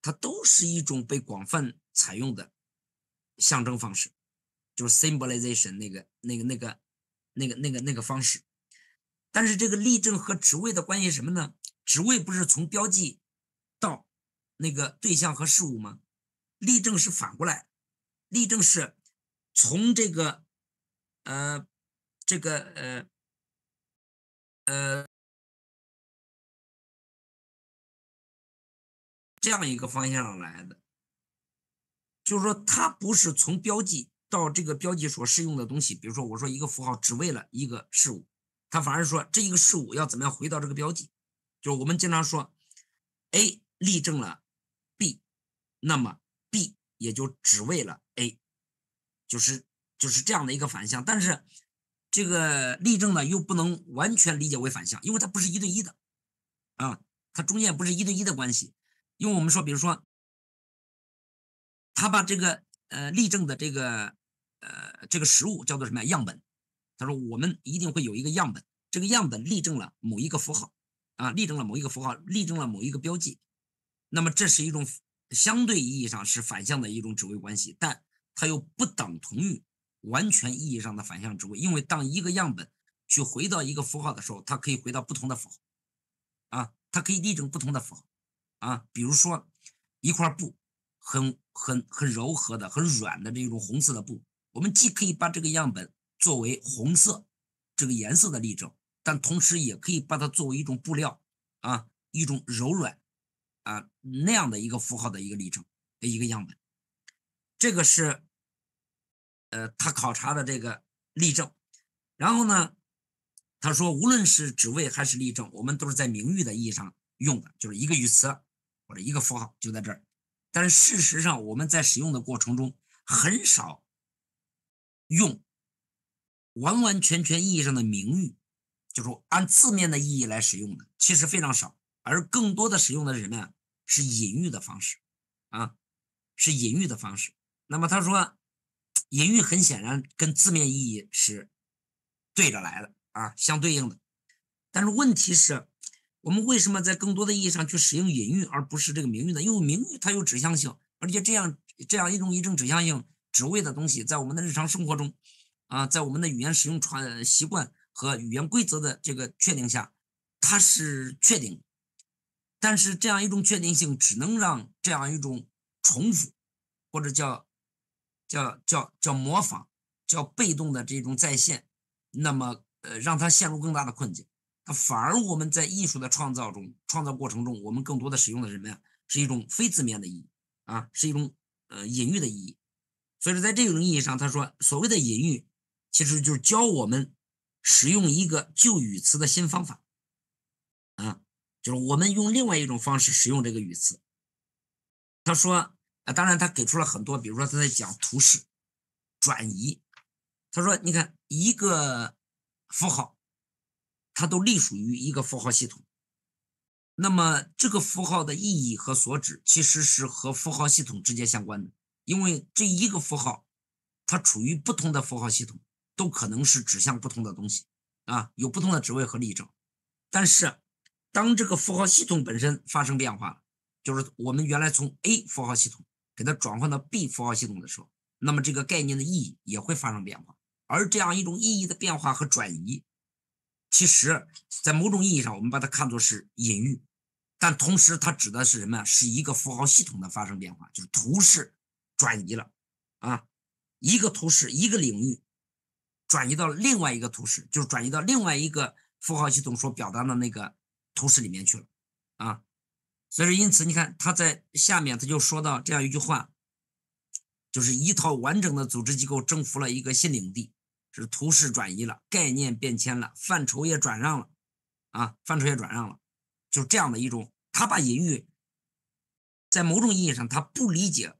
Speaker 1: 它都是一种被广泛采用的象征方式，就是 symbolization 那个、那个、那个、那个、那个、那个方式。但是这个例证和职位的关系什么呢？职位不是从标记到那个对象和事物吗？例证是反过来，例证是从这个呃这个呃呃。这样一个方向来的，就是说，它不是从标记到这个标记所适用的东西。比如说，我说一个符号只为了一个事物，它反而说这一个事物要怎么样回到这个标记。就是我们经常说，A 例证了 B，那么 B 也就只为了 A，就是就是这样的一个反向。但是这个例证呢，又不能完全理解为反向，因为它不是一对一的啊，它中间不是一对一的关系。因为我们说，比如说，他把这个呃例证的这个呃这个实物叫做什么样本？他说我们一定会有一个样本，这个样本例证了某一个符号啊，例证了某一个符号，例证了某一个标记。那么这是一种相对意义上是反向的一种指位关系，但它又不等同于完全意义上的反向指位，因为当一个样本去回到一个符号的时候，它可以回到不同的符号啊，它可以例证不同的符号。啊，比如说一块布，很很很柔和的、很软的这种红色的布，我们既可以把这个样本作为红色这个颜色的例证，但同时也可以把它作为一种布料啊，一种柔软啊那样的一个符号的一个例证的一个样本。这个是呃他考察的这个例证。然后呢，他说无论是指位还是例证，我们都是在名誉的意义上用的，就是一个语词。或者一个符号就在这儿，但是事实上我们在使用的过程中很少用完完全全意义上的名誉，就是按字面的意义来使用的，其实非常少，而更多的使用的是什么呀？是隐喻的方式啊，是隐喻的方式。那么他说，隐喻很显然跟字面意义是对着来的啊，相对应的。但是问题是。我们为什么在更多的意义上去使用隐喻，而不是这个名誉呢？因为名誉它有指向性，而且这样这样一种一种指向性、职位的东西，在我们的日常生活中，啊，在我们的语言使用传习惯和语言规则的这个确定下，它是确定。但是这样一种确定性，只能让这样一种重复，或者叫叫叫叫模仿、叫被动的这种再现，那么呃，让它陷入更大的困境。反而我们在艺术的创造中，创造过程中，我们更多的使用的什么呀？是一种非字面的意义啊，是一种呃隐喻的意义。所以说，在这种意义上，他说所谓的隐喻，其实就是教我们使用一个旧语词的新方法啊，就是我们用另外一种方式使用这个语词。他说啊，当然他给出了很多，比如说他在讲图示转移，他说你看一个符号。它都隶属于一个符号系统，那么这个符号的意义和所指其实是和符号系统直接相关的，因为这一个符号它处于不同的符号系统，都可能是指向不同的东西啊，有不同的职位和例证。但是当这个符号系统本身发生变化了，就是我们原来从 A 符号系统给它转换到 B 符号系统的时候，那么这个概念的意义也会发生变化，而这样一种意义的变化和转移。其实，在某种意义上，我们把它看作是隐喻，但同时它指的是什么？是一个符号系统的发生变化，就是图示转移了啊，一个图式一个领域转移到另外一个图式，就是转移到另外一个符号系统所表达的那个图式里面去了啊。所以说，因此你看他在下面他就说到这样一句话，就是一套完整的组织机构征服了一个新领地，是图式转移了，概念变迁了，范畴也转让了啊，范畴也转让了，就这样的一种，他把隐喻在某种意义上他不理解，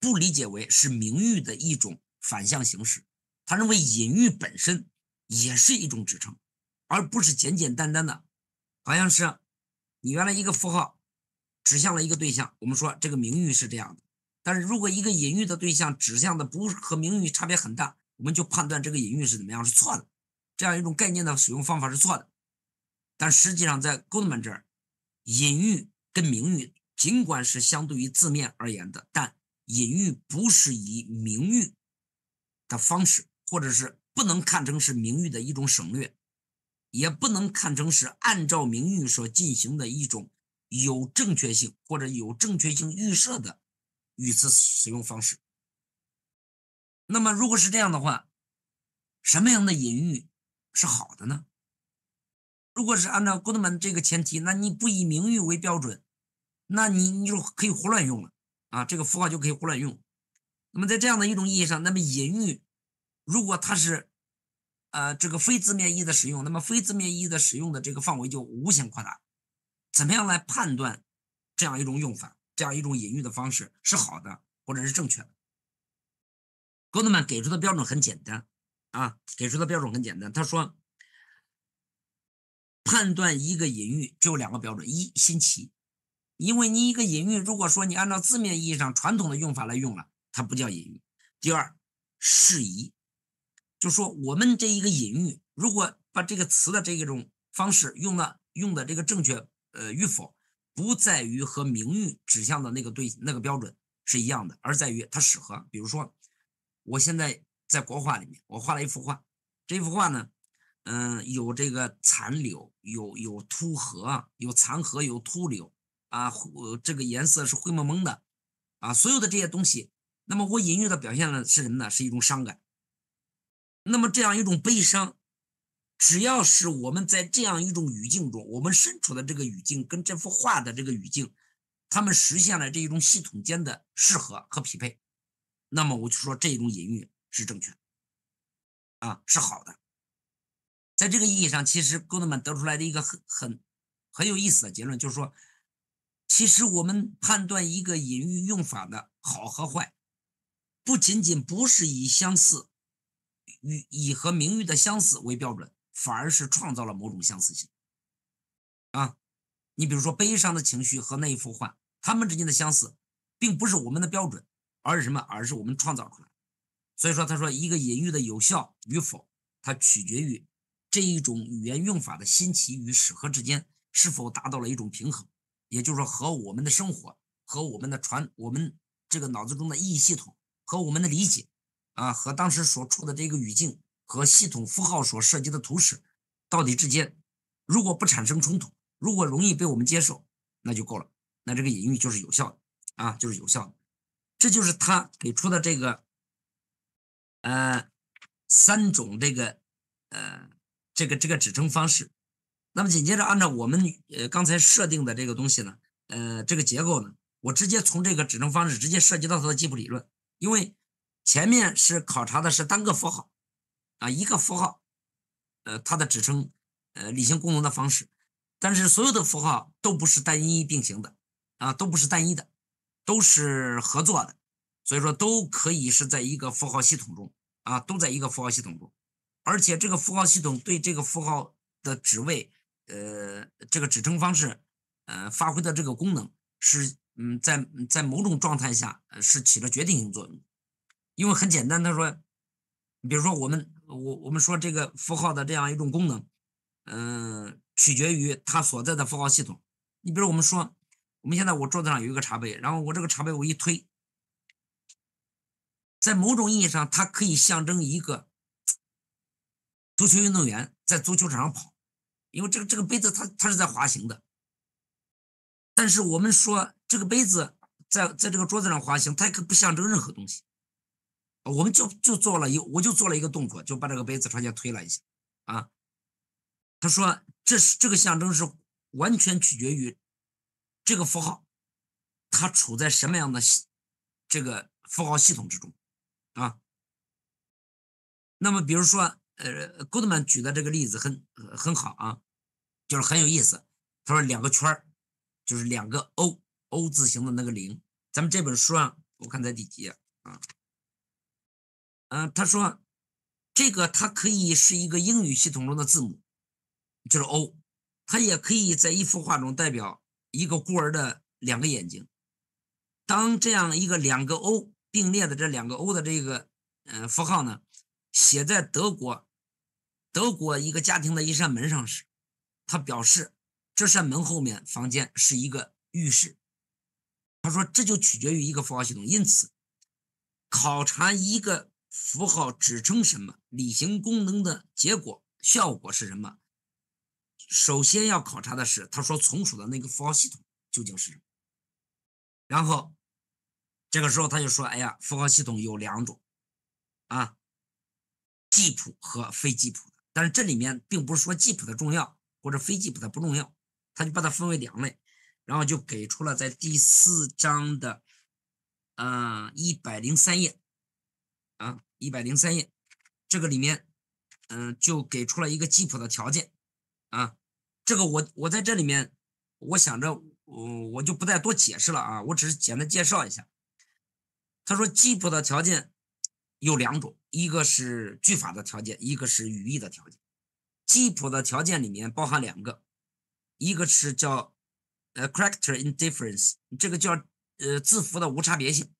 Speaker 1: 不理解为是名誉的一种反向形式，他认为隐喻本身也是一种指称，而不是简简单单的，好像是你原来一个符号。指向了一个对象，我们说这个名誉是这样的。但是如果一个隐喻的对象指向的不和名誉差别很大，我们就判断这个隐喻是怎么样是错的。这样一种概念的使用方法是错的。但实际上在 Goldman 这儿，隐喻跟名誉尽管是相对于字面而言的，但隐喻不是以名誉的方式，或者是不能看成是名誉的一种省略，也不能看成是按照名誉所进行的一种。有正确性或者有正确性预设的语词使用方式。那么，如果是这样的话，什么样的隐喻是好的呢？如果是按照 Goodman 这个前提，那你不以名誉为标准，那你你就可以胡乱用了啊，这个符号就可以胡乱用。那么，在这样的一种意义上，那么隐喻如果它是呃这个非字面意义的使用，那么非字面意义的使用的这个范围就无限扩大。怎么样来判断这样一种用法、这样一种隐喻的方式是好的或者是正确的？哥德曼给出的标准很简单啊，给出的标准很简单。他说，判断一个隐喻只有两个标准：一新奇，因为你一个隐喻，如果说你按照字面意义上传统的用法来用了，它不叫隐喻；第二，适宜，就说我们这一个隐喻，如果把这个词的这一种方式用的用的这个正确。呃，与否不在于和名誉指向的那个对那个标准是一样的，而在于它适合。比如说，我现在在国画里面，我画了一幅画，这幅画呢，嗯，有这个残柳，有有秃荷，有残荷，有秃柳啊，这个颜色是灰蒙蒙的啊，所有的这些东西，那么我隐喻的表现了是什么呢？是一种伤感。那么这样一种悲伤。只要是我们在这样一种语境中，我们身处的这个语境跟这幅画的这个语境，他们实现了这一种系统间的适合和匹配，那么我就说这种隐喻是正确，啊，是好的。在这个意义上，其实哥德曼得出来的一个很很很有意思的结论，就是说，其实我们判断一个隐喻用法的好和坏，不仅仅不是以相似与以和名誉的相似为标准。反而是创造了某种相似性，啊，你比如说悲伤的情绪和那一幅画，他们之间的相似，并不是我们的标准，而是什么？而是我们创造出来。所以说，他说一个隐喻的有效与否，它取决于这一种语言用法的新奇与适合之间是否达到了一种平衡，也就是说，和我们的生活、和我们的传、我们这个脑子中的意义系统、和我们的理解，啊，和当时所处的这个语境。和系统符号所涉及的图式，到底之间如果不产生冲突，如果容易被我们接受，那就够了。那这个隐喻就是有效的啊，就是有效的。这就是他给出的这个呃三种这个呃这个这个指称方式。那么紧接着按照我们呃刚才设定的这个东西呢，呃这个结构呢，我直接从这个指称方式直接涉及到它的基础理论，因为前面是考察的是单个符号。啊，一个符号，呃，它的指称，呃，理性功能的方式，但是所有的符号都不是单一并行的，啊，都不是单一的，都是合作的，所以说都可以是在一个符号系统中，啊，都在一个符号系统中，而且这个符号系统对这个符号的职位，呃，这个指称方式，呃，发挥的这个功能是，嗯，在在某种状态下，是起了决定性作用，因为很简单，他说，比如说我们。我我们说这个符号的这样一种功能，嗯，取决于它所在的符号系统。你比如我们说，我们现在我桌子上有一个茶杯，然后我这个茶杯我一推，在某种意义上，它可以象征一个足球运动员在足球场上跑，因为这个这个杯子它它是在滑行的，但是我们说这个杯子在在这个桌子上滑行，它可不象征任何东西。我们就就做了一，我就做了一个动作，就把这个杯子朝前推了一下，啊，他说这是这个象征是完全取决于这个符号，它处在什么样的这个符号系统之中，啊，那么比如说，呃，Goodman 举的这个例子很很好啊，就是很有意思。他说两个圈儿就是两个 O O 字形的那个零，咱们这本书啊，我看在第几页啊？嗯，他说，这个它可以是一个英语系统中的字母，就是 O，它也可以在一幅画中代表一个孤儿的两个眼睛。当这样一个两个 O 并列的这两个 O 的这个嗯符号呢，写在德国德国一个家庭的一扇门上时，他表示这扇门后面房间是一个浴室。他说，这就取决于一个符号系统，因此考察一个。符号指称什么？履行功能的结果效果是什么？首先要考察的是，他说从属的那个符号系统究竟是什么。然后这个时候他就说：“哎呀，符号系统有两种啊，记谱和非记谱的。但是这里面并不是说记谱的重要或者非记谱的不重要，他就把它分为两类，然后就给出了在第四章的嗯一百零三页。”啊，一百零三页，这个里面，嗯，就给出了一个记谱的条件，啊，这个我我在这里面，我想着，我我就不再多解释了啊，我只是简单介绍一下。他说记谱的条件有两种，一个是句法的条件，一个是语义的条件。记谱的条件里面包含两个，一个是叫呃 character indifference，这个叫呃字符的无差别性。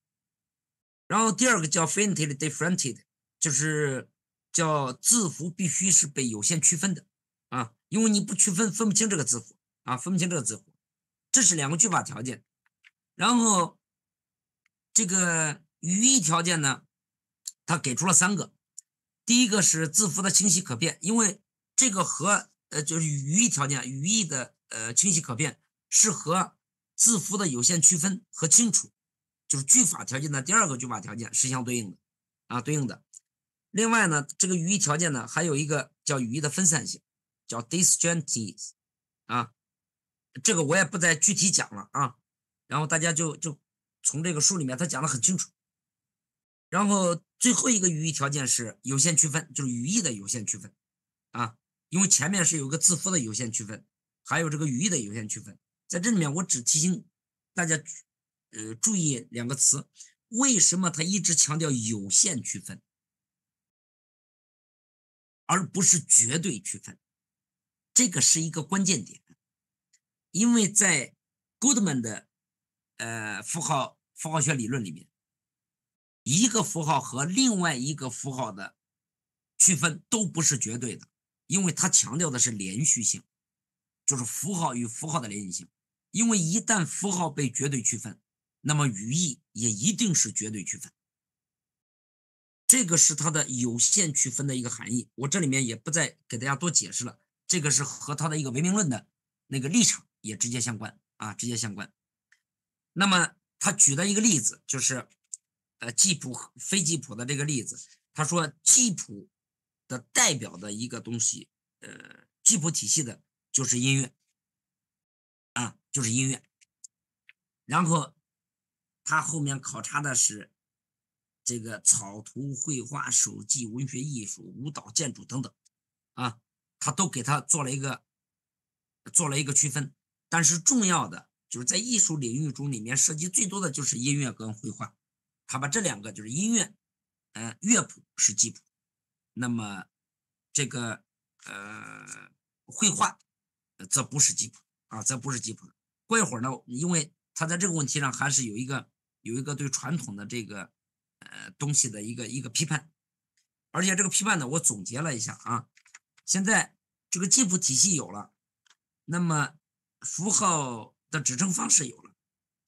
Speaker 1: 然后第二个叫 finitely differented，就是叫字符必须是被有限区分的啊，因为你不区分分不清这个字符啊，分不清这个字符，这是两个句法条件。然后这个语义条件呢，他给出了三个，第一个是字符的清晰可辨，因为这个和呃就是语义条件，语义的呃清晰可辨是和字符的有限区分和清楚。就是句法条件的第二个句法条件是相对应的，啊，对应的。另外呢，这个语义条件呢，还有一个叫语义的分散性，叫 disjunctive，啊，这个我也不再具体讲了啊。然后大家就就从这个书里面他讲的很清楚。然后最后一个语义条件是有限区分，就是语义的有限区分，啊，因为前面是有个字符的有限区分，还有这个语义的有限区分，在这里面我只提醒大家。呃，注意两个词，为什么他一直强调有限区分，而不是绝对区分？这个是一个关键点，因为在 Goodman 的呃符号符号学理论里面，一个符号和另外一个符号的区分都不是绝对的，因为它强调的是连续性，就是符号与符号的连续性，因为一旦符号被绝对区分。那么语义也一定是绝对区分，这个是它的有限区分的一个含义。我这里面也不再给大家多解释了，这个是和他的一个唯名论的那个立场也直接相关啊，直接相关。那么他举的一个例子就是，呃，吉普非吉普的这个例子，他说吉普的代表的一个东西，呃，吉普体系的就是音乐，啊，就是音乐，然后。他后面考察的是这个草图、绘画、手记、文学艺术、舞蹈、建筑等等，啊，他都给他做了一个做了一个区分。但是重要的就是在艺术领域中，里面涉及最多的就是音乐跟绘画。他把这两个就是音乐，呃，乐谱是记谱，那么这个呃绘画则不是记谱啊，则不是记谱。过一会儿呢，因为他在这个问题上还是有一个。有一个对传统的这个呃东西的一个一个批判，而且这个批判呢，我总结了一下啊，现在这个记谱体系有了，那么符号的指称方式有了，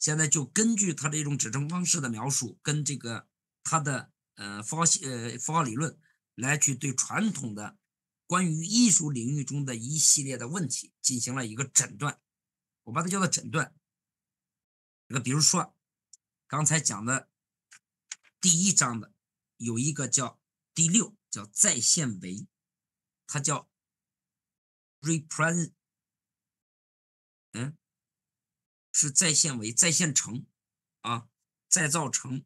Speaker 1: 现在就根据它这种指称方式的描述，跟这个他的呃符号呃符号理论来去对传统的关于艺术领域中的一系列的问题进行了一个诊断，我把它叫做诊断。这个比如说刚才讲的第一章的有一个叫第六，叫在线维，它叫 represent，嗯，是在线为，在线成啊，再造成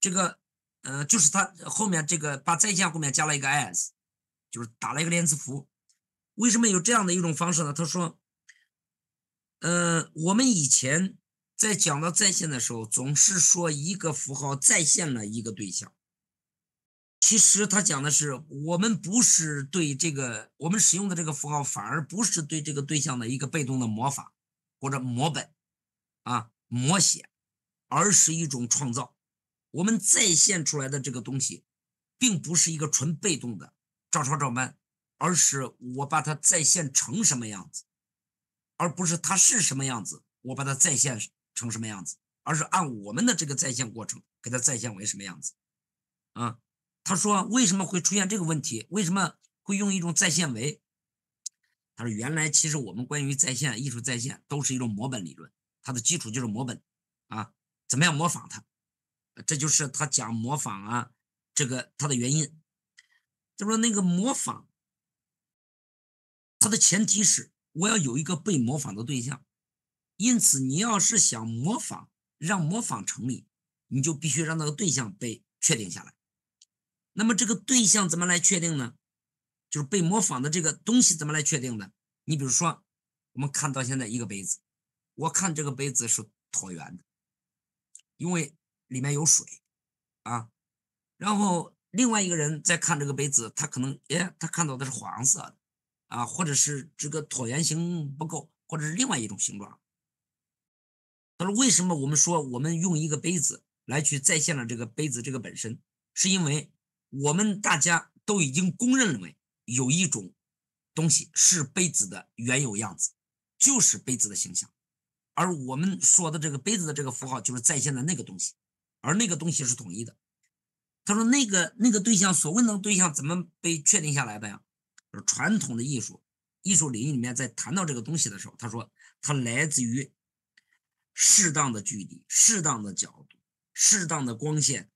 Speaker 1: 这个，呃，就是它后面这个把在线后面加了一个 as，就是打了一个连字符。为什么有这样的一种方式呢？他说，呃，我们以前。在讲到在线的时候，总是说一个符号再现了一个对象。其实他讲的是，我们不是对这个我们使用的这个符号，反而不是对这个对象的一个被动的模仿或者模本啊摹写，而是一种创造。我们再现出来的这个东西，并不是一个纯被动的照抄照搬，而是我把它再现成什么样子，而不是它是什么样子，我把它再现。成什么样子，而是按我们的这个再现过程给它再现为什么样子啊？他说为什么会出现这个问题？为什么会用一种再现为？他说原来其实我们关于在线艺术在线都是一种模本理论，它的基础就是模本啊，怎么样模仿它？这就是他讲模仿啊，这个它的原因。他说那个模仿，它的前提是我要有一个被模仿的对象。因此，你要是想模仿，让模仿成立，你就必须让那个对象被确定下来。那么，这个对象怎么来确定呢？就是被模仿的这个东西怎么来确定的？你比如说，我们看到现在一个杯子，我看这个杯子是椭圆的，因为里面有水啊。然后另外一个人在看这个杯子，他可能哎，他看到的是黄色的啊，或者是这个椭圆形不够，或者是另外一种形状。他说：“为什么我们说我们用一个杯子来去再现了这个杯子这个本身？是因为我们大家都已经公认为有一种东西是杯子的原有样子，就是杯子的形象。而我们说的这个杯子的这个符号就是再现的那个东西，而那个东西是统一的。”他说：“那个那个对象，所谓的对象怎么被确定下来的呀？传统的艺术艺术领域里面在谈到这个东西的时候，他说它来自于。”适当的距离、适当的角度、适当的光线，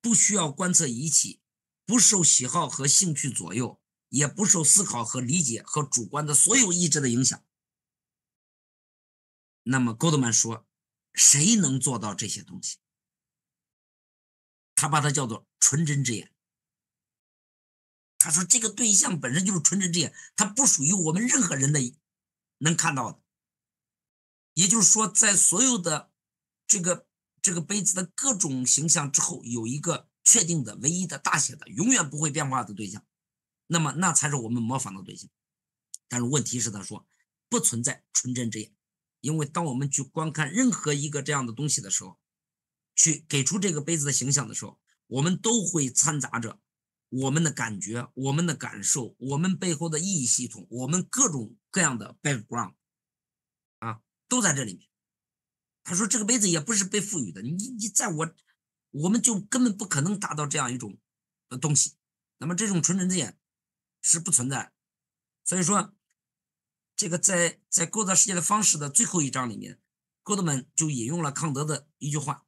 Speaker 1: 不需要观测仪器，不受喜好和兴趣左右，也不受思考和理解和主观的所有意志的影响。那么，戈德曼说：“谁能做到这些东西？”他把它叫做纯真之眼。他说：“这个对象本身就是纯真之眼，它不属于我们任何人的能看到的。”也就是说，在所有的这个这个杯子的各种形象之后，有一个确定的、唯一的、大写的、永远不会变化的对象，那么那才是我们模仿的对象。但是问题是，他说不存在纯真之眼，因为当我们去观看任何一个这样的东西的时候，去给出这个杯子的形象的时候，我们都会掺杂着我们的感觉、我们的感受、我们背后的意义系统、我们各种各样的 background 啊。都在这里面。他说：“这个杯子也不是被赋予的，你你在我，我们就根本不可能达到这样一种的东西。那么这种纯真之眼是不存在。所以说，这个在在构造世界的方式的最后一章里面，哥德曼就引用了康德的一句话：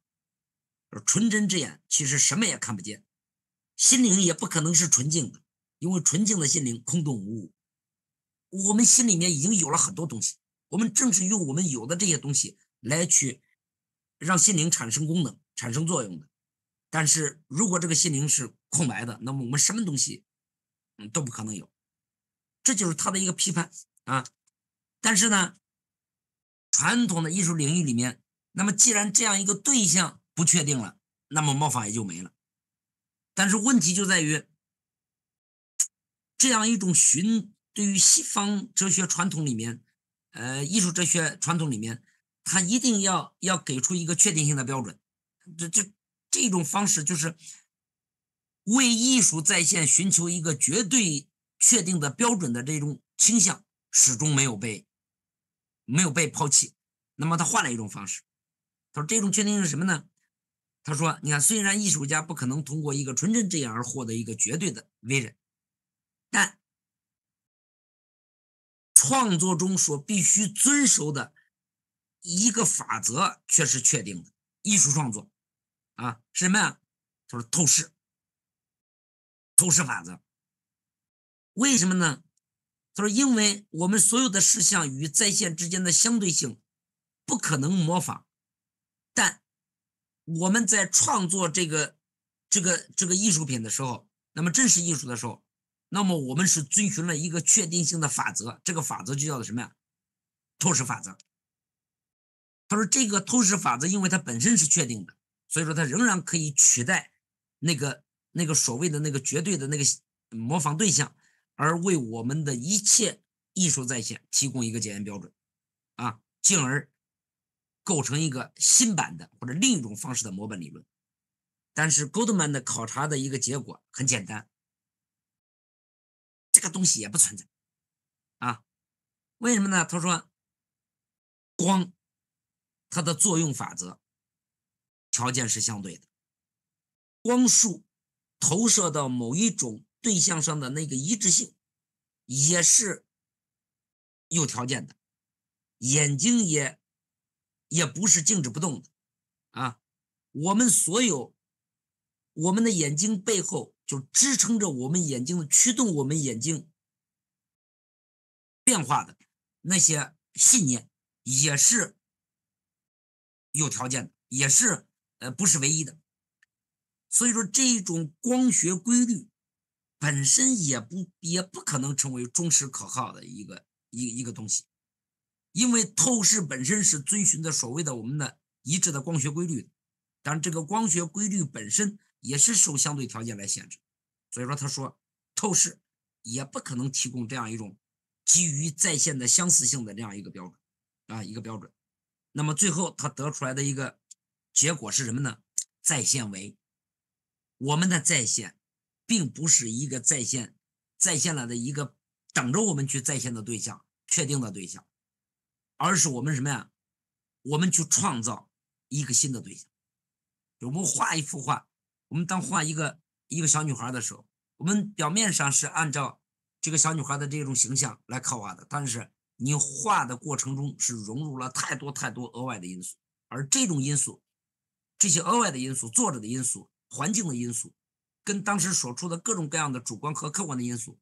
Speaker 1: 纯真之眼其实什么也看不见，心灵也不可能是纯净的，因为纯净的心灵空洞无物。我们心里面已经有了很多东西。”我们正是用我们有的这些东西来去让心灵产生功能、产生作用的。但是如果这个心灵是空白的，那么我们什么东西嗯都不可能有。这就是他的一个批判啊。但是呢，传统的艺术领域里面，那么既然这样一个对象不确定了，那么模仿也就没了。但是问题就在于，这样一种寻对于西方哲学传统里面。呃，艺术哲学传统里面，他一定要要给出一个确定性的标准，这这这种方式就是为艺术在线寻求一个绝对确定的标准的这种倾向，始终没有被没有被抛弃。那么他换了一种方式，他说这种确定是什么呢？他说，你看，虽然艺术家不可能通过一个纯真这样而获得一个绝对的威人，但创作中所必须遵守的一个法则却是确定的，艺术创作啊，是什么呀？他说透视，透视法则。为什么呢？他说，因为我们所有的事项与在线之间的相对性不可能模仿，但我们在创作这个这个这个艺术品的时候，那么真实艺术的时候，那么我们是遵循了一个确定性的法则，这个法则就叫做什么呀？透视法则。他说：“这个透视法则，因为它本身是确定的，所以说它仍然可以取代那个那个所谓的那个绝对的那个模仿对象，而为我们的一切艺术再现提供一个检验标准，啊，进而构成一个新版的或者另一种方式的模本理论。但是 Goldman 的考察的一个结果很简单，这个东西也不存在，啊，为什么呢？他说，光。”它的作用法则条件是相对的，光束投射到某一种对象上的那个一致性也是有条件的，眼睛也也不是静止不动的啊。我们所有我们的眼睛背后就支撑着我们眼睛的驱动，我们眼睛变化的那些信念也是。有条件的也是，呃，不是唯一的。所以说，这一种光学规律本身也不也不可能成为忠实可靠的一个一一个东西，因为透视本身是遵循的所谓的我们的一致的光学规律，但这个光学规律本身也是受相对条件来限制。所以说，他说透视也不可能提供这样一种基于在线的相似性的这样一个标准啊，一个标准。那么最后他得出来的一个结果是什么呢？在线为我们的在线，并不是一个在线在线了的一个等着我们去在线的对象，确定的对象，而是我们什么呀？我们去创造一个新的对象。我们画一幅画，我们当画一个一个小女孩的时候，我们表面上是按照这个小女孩的这种形象来刻画的，但是。你画的过程中是融入了太多太多额外的因素，而这种因素，这些额外的因素、作者的因素、环境的因素，跟当时所处的各种各样的主观和客观的因素，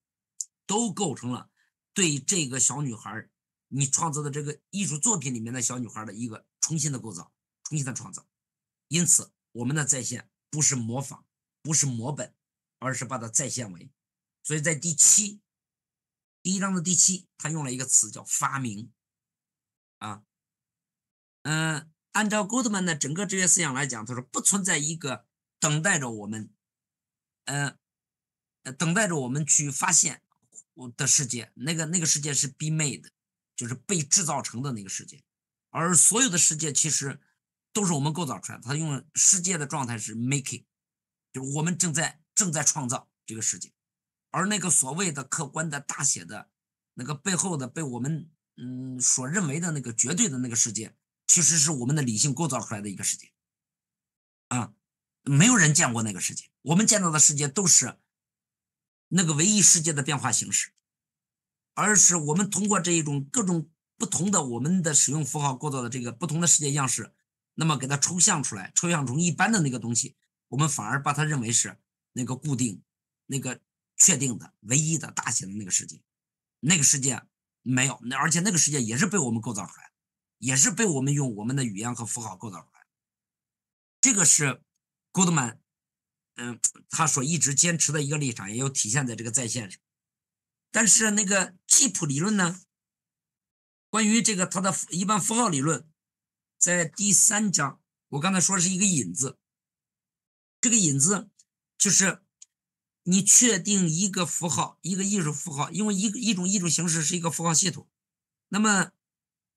Speaker 1: 都构成了对这个小女孩你创作的这个艺术作品里面的小女孩的一个重新的构造、重新的创造。因此，我们的再现不是模仿，不是模本，而是把它再现为。所以在第七。第一章的第七，他用了一个词叫“发明”，啊，嗯，按照 Goodman 的整个哲学思想来讲，他说不存在一个等待着我们，嗯，等待着我们去发现我的世界，那个那个世界是 be made，就是被制造成的那个世界，而所有的世界其实都是我们构造出来的。他用世界的状态是 making，就是我们正在正在创造这个世界。而那个所谓的客观的大写的，那个背后的被我们嗯所认为的那个绝对的那个世界，其实是我们的理性构造出来的一个世界，啊，没有人见过那个世界，我们见到的世界都是那个唯一世界的变化形式，而是我们通过这一种各种不同的我们的使用符号构造的这个不同的世界样式，那么给它抽象出来，抽象成一般的那个东西，我们反而把它认为是那个固定那个。确定的唯一的大写的那个世界，那个世界没有，那而且那个世界也是被我们构造出来，也是被我们用我们的语言和符号构造出来。这个是 Goodman，嗯，他所一直坚持的一个立场，也有体现在这个在线上。但是那个吉普理论呢，关于这个它的一般符号理论，在第三章，我刚才说是一个引子，这个引子就是。你确定一个符号，一个艺术符号，因为一个一种艺术形式是一个符号系统，那么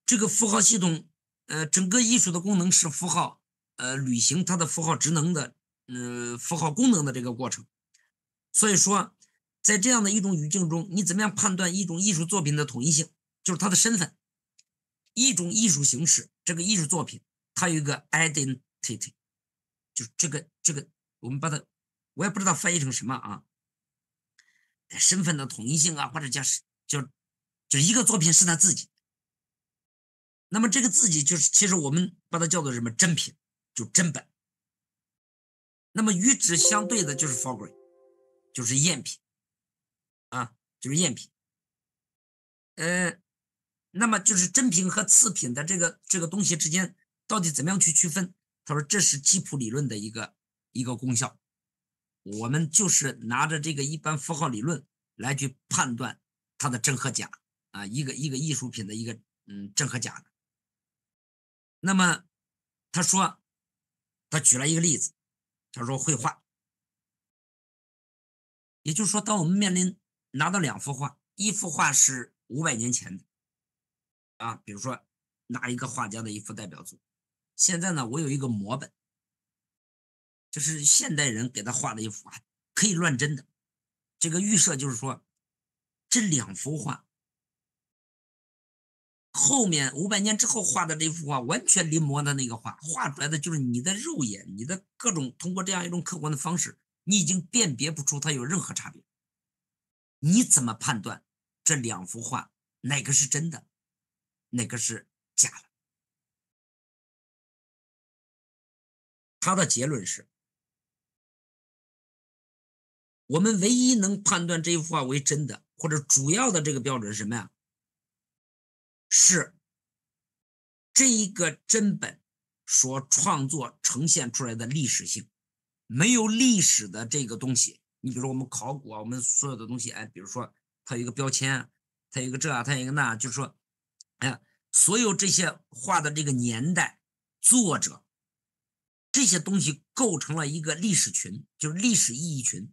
Speaker 1: 这个符号系统，呃，整个艺术的功能是符号，呃，履行它的符号职能的，呃，符号功能的这个过程。所以说，在这样的一种语境中，你怎么样判断一种艺术作品的统一性？就是它的身份，一种艺术形式，这个艺术作品，它有一个 identity，就是这个这个，我们把它。我也不知道翻译成什么啊，身份的统一性啊，或者叫是就就一个作品是他自己，那么这个自己就是，其实我们把它叫做什么真品，就真本。那么与之相对的就是 forgery，就是赝品，啊，就是赝品。呃，那么就是真品和次品的这个这个东西之间到底怎么样去区分？他说这是吉普理论的一个一个功效。我们就是拿着这个一般符号理论来去判断它的真和假啊，一个一个艺术品的一个嗯真和假的。那么，他说，他举了一个例子，他说绘画，也就是说，当我们面临拿到两幅画，一幅画是五百年前的，啊，比如说拿一个画家的一幅代表作，现在呢，我有一个摹本，就是现代人给他画的一幅画，可以乱真的，这个预设就是说，这两幅画。后面五百年之后画的这幅画，完全临摹的那个画，画出来的就是你的肉眼，你的各种通过这样一种客观的方式，你已经辨别不出它有任何差别。你怎么判断这两幅画哪个是真的，哪个是假的？他的结论是：我们唯一能判断这幅画为真的，或者主要的这个标准是什么呀？是这一个真本所创作呈现出来的历史性，没有历史的这个东西。你比如说我们考古啊，我们所有的东西，哎，比如说它有一个标签，它有一个这，它有一个那，就是说，哎呀，所有这些画的这个年代、作者这些东西构成了一个历史群，就是历史意义群。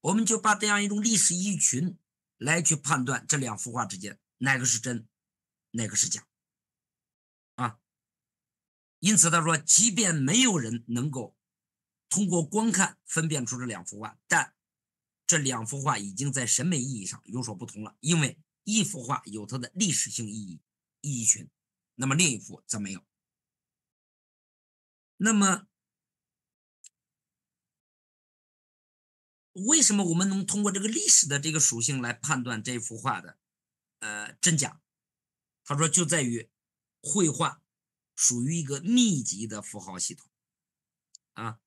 Speaker 1: 我们就把这样一种历史意义群来去判断这两幅画之间哪个是真。哪个是假啊？因此他说，即便没有人能够通过观看分辨出这两幅画，但这两幅画已经在审美意义上有所不同了。因为一幅画有它的历史性意义意义群，那么另一幅则没有。那么，为什么我们能通过这个历史的这个属性来判断这幅画的呃真假？他说，就在于绘画属于一个密集的符号系统啊。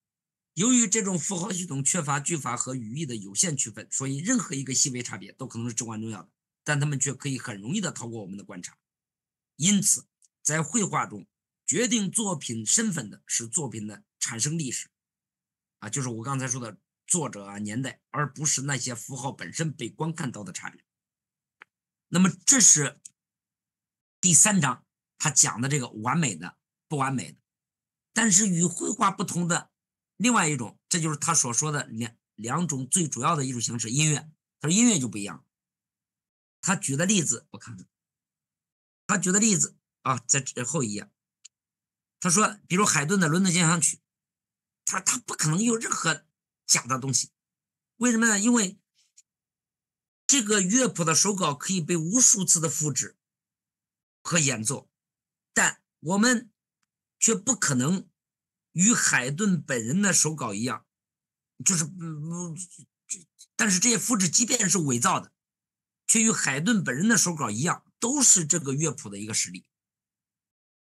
Speaker 1: 由于这种符号系统缺乏句法和语义的有限区分，所以任何一个细微差别都可能是至关重要的。但他们却可以很容易的逃过我们的观察。因此，在绘画中，决定作品身份的是作品的产生历史啊，就是我刚才说的作者啊、年代，而不是那些符号本身被观看到的差别。那么，这是。第三章他讲的这个完美的、不完美的，但是与绘画不同的另外一种，这就是他所说的两两种最主要的艺术形式——音乐。他说音乐就不一样。他举的例子我看看，他举的例子啊，在后一页，他说，比如海顿的《伦敦交响曲》，他说他不可能有任何假的东西，为什么呢？因为这个乐谱的手稿可以被无数次的复制。和演奏，但我们却不可能与海顿本人的手稿一样，就是嗯，但是这些复制即便是伪造的，却与海顿本人的手稿一样，都是这个乐谱的一个实例。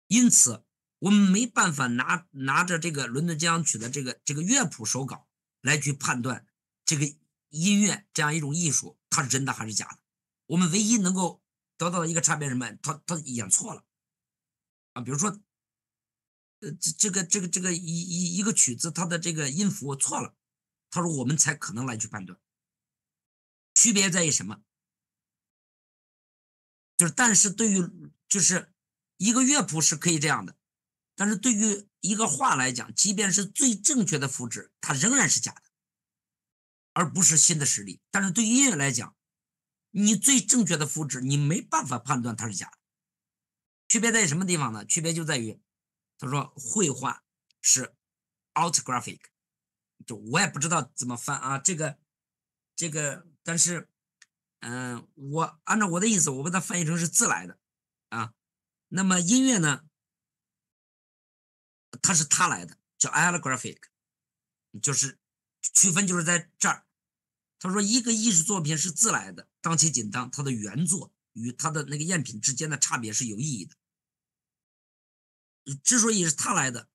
Speaker 1: 因此，我们没办法拿拿着这个伦敦交响曲的这个这个乐谱手稿来去判断这个音乐这样一种艺术它是真的还是假的。我们唯一能够。得到的一个差别什么？他他演错了啊，比如说，呃，这这个这个这个一一一个曲子，它的这个音符错了，他说我们才可能来去判断。区别在于什么？就是，但是对于就是一个乐谱是可以这样的，但是对于一个画来讲，即便是最正确的复制，它仍然是假的，而不是新的实例。但是对于音乐来讲，你最正确的复制，你没办法判断它是假的。区别在什么地方呢？区别就在于，他说绘画是 autographic，就我也不知道怎么翻啊，这个这个，但是嗯，我按照我的意思，我把它翻译成是自来的啊。那么音乐呢，它是它来的，叫 allographic，就是区分就是在这儿。他说一个艺术作品是自来的。当其紧张它的原作与它的那个赝品之间的差别是有意义的，之所以是他来的，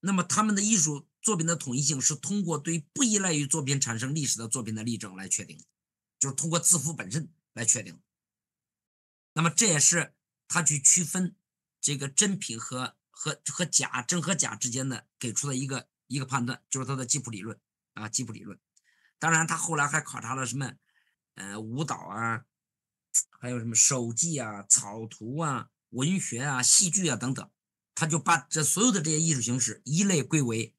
Speaker 1: 那么他们的艺术作品的统一性是通过对不依赖于作品产生历史的作品的例证来确定，就是通过字符本身来确定。那么这也是他去区分这个真品和和和假真和假之间的给出的一个一个判断，就是他的吉普理论啊，吉普理论。当然，他后来还考察了什么，呃，舞蹈啊，还有什么手记啊、草图啊、文学啊、戏剧啊等等，他就把这所有的这些艺术形式一类归为，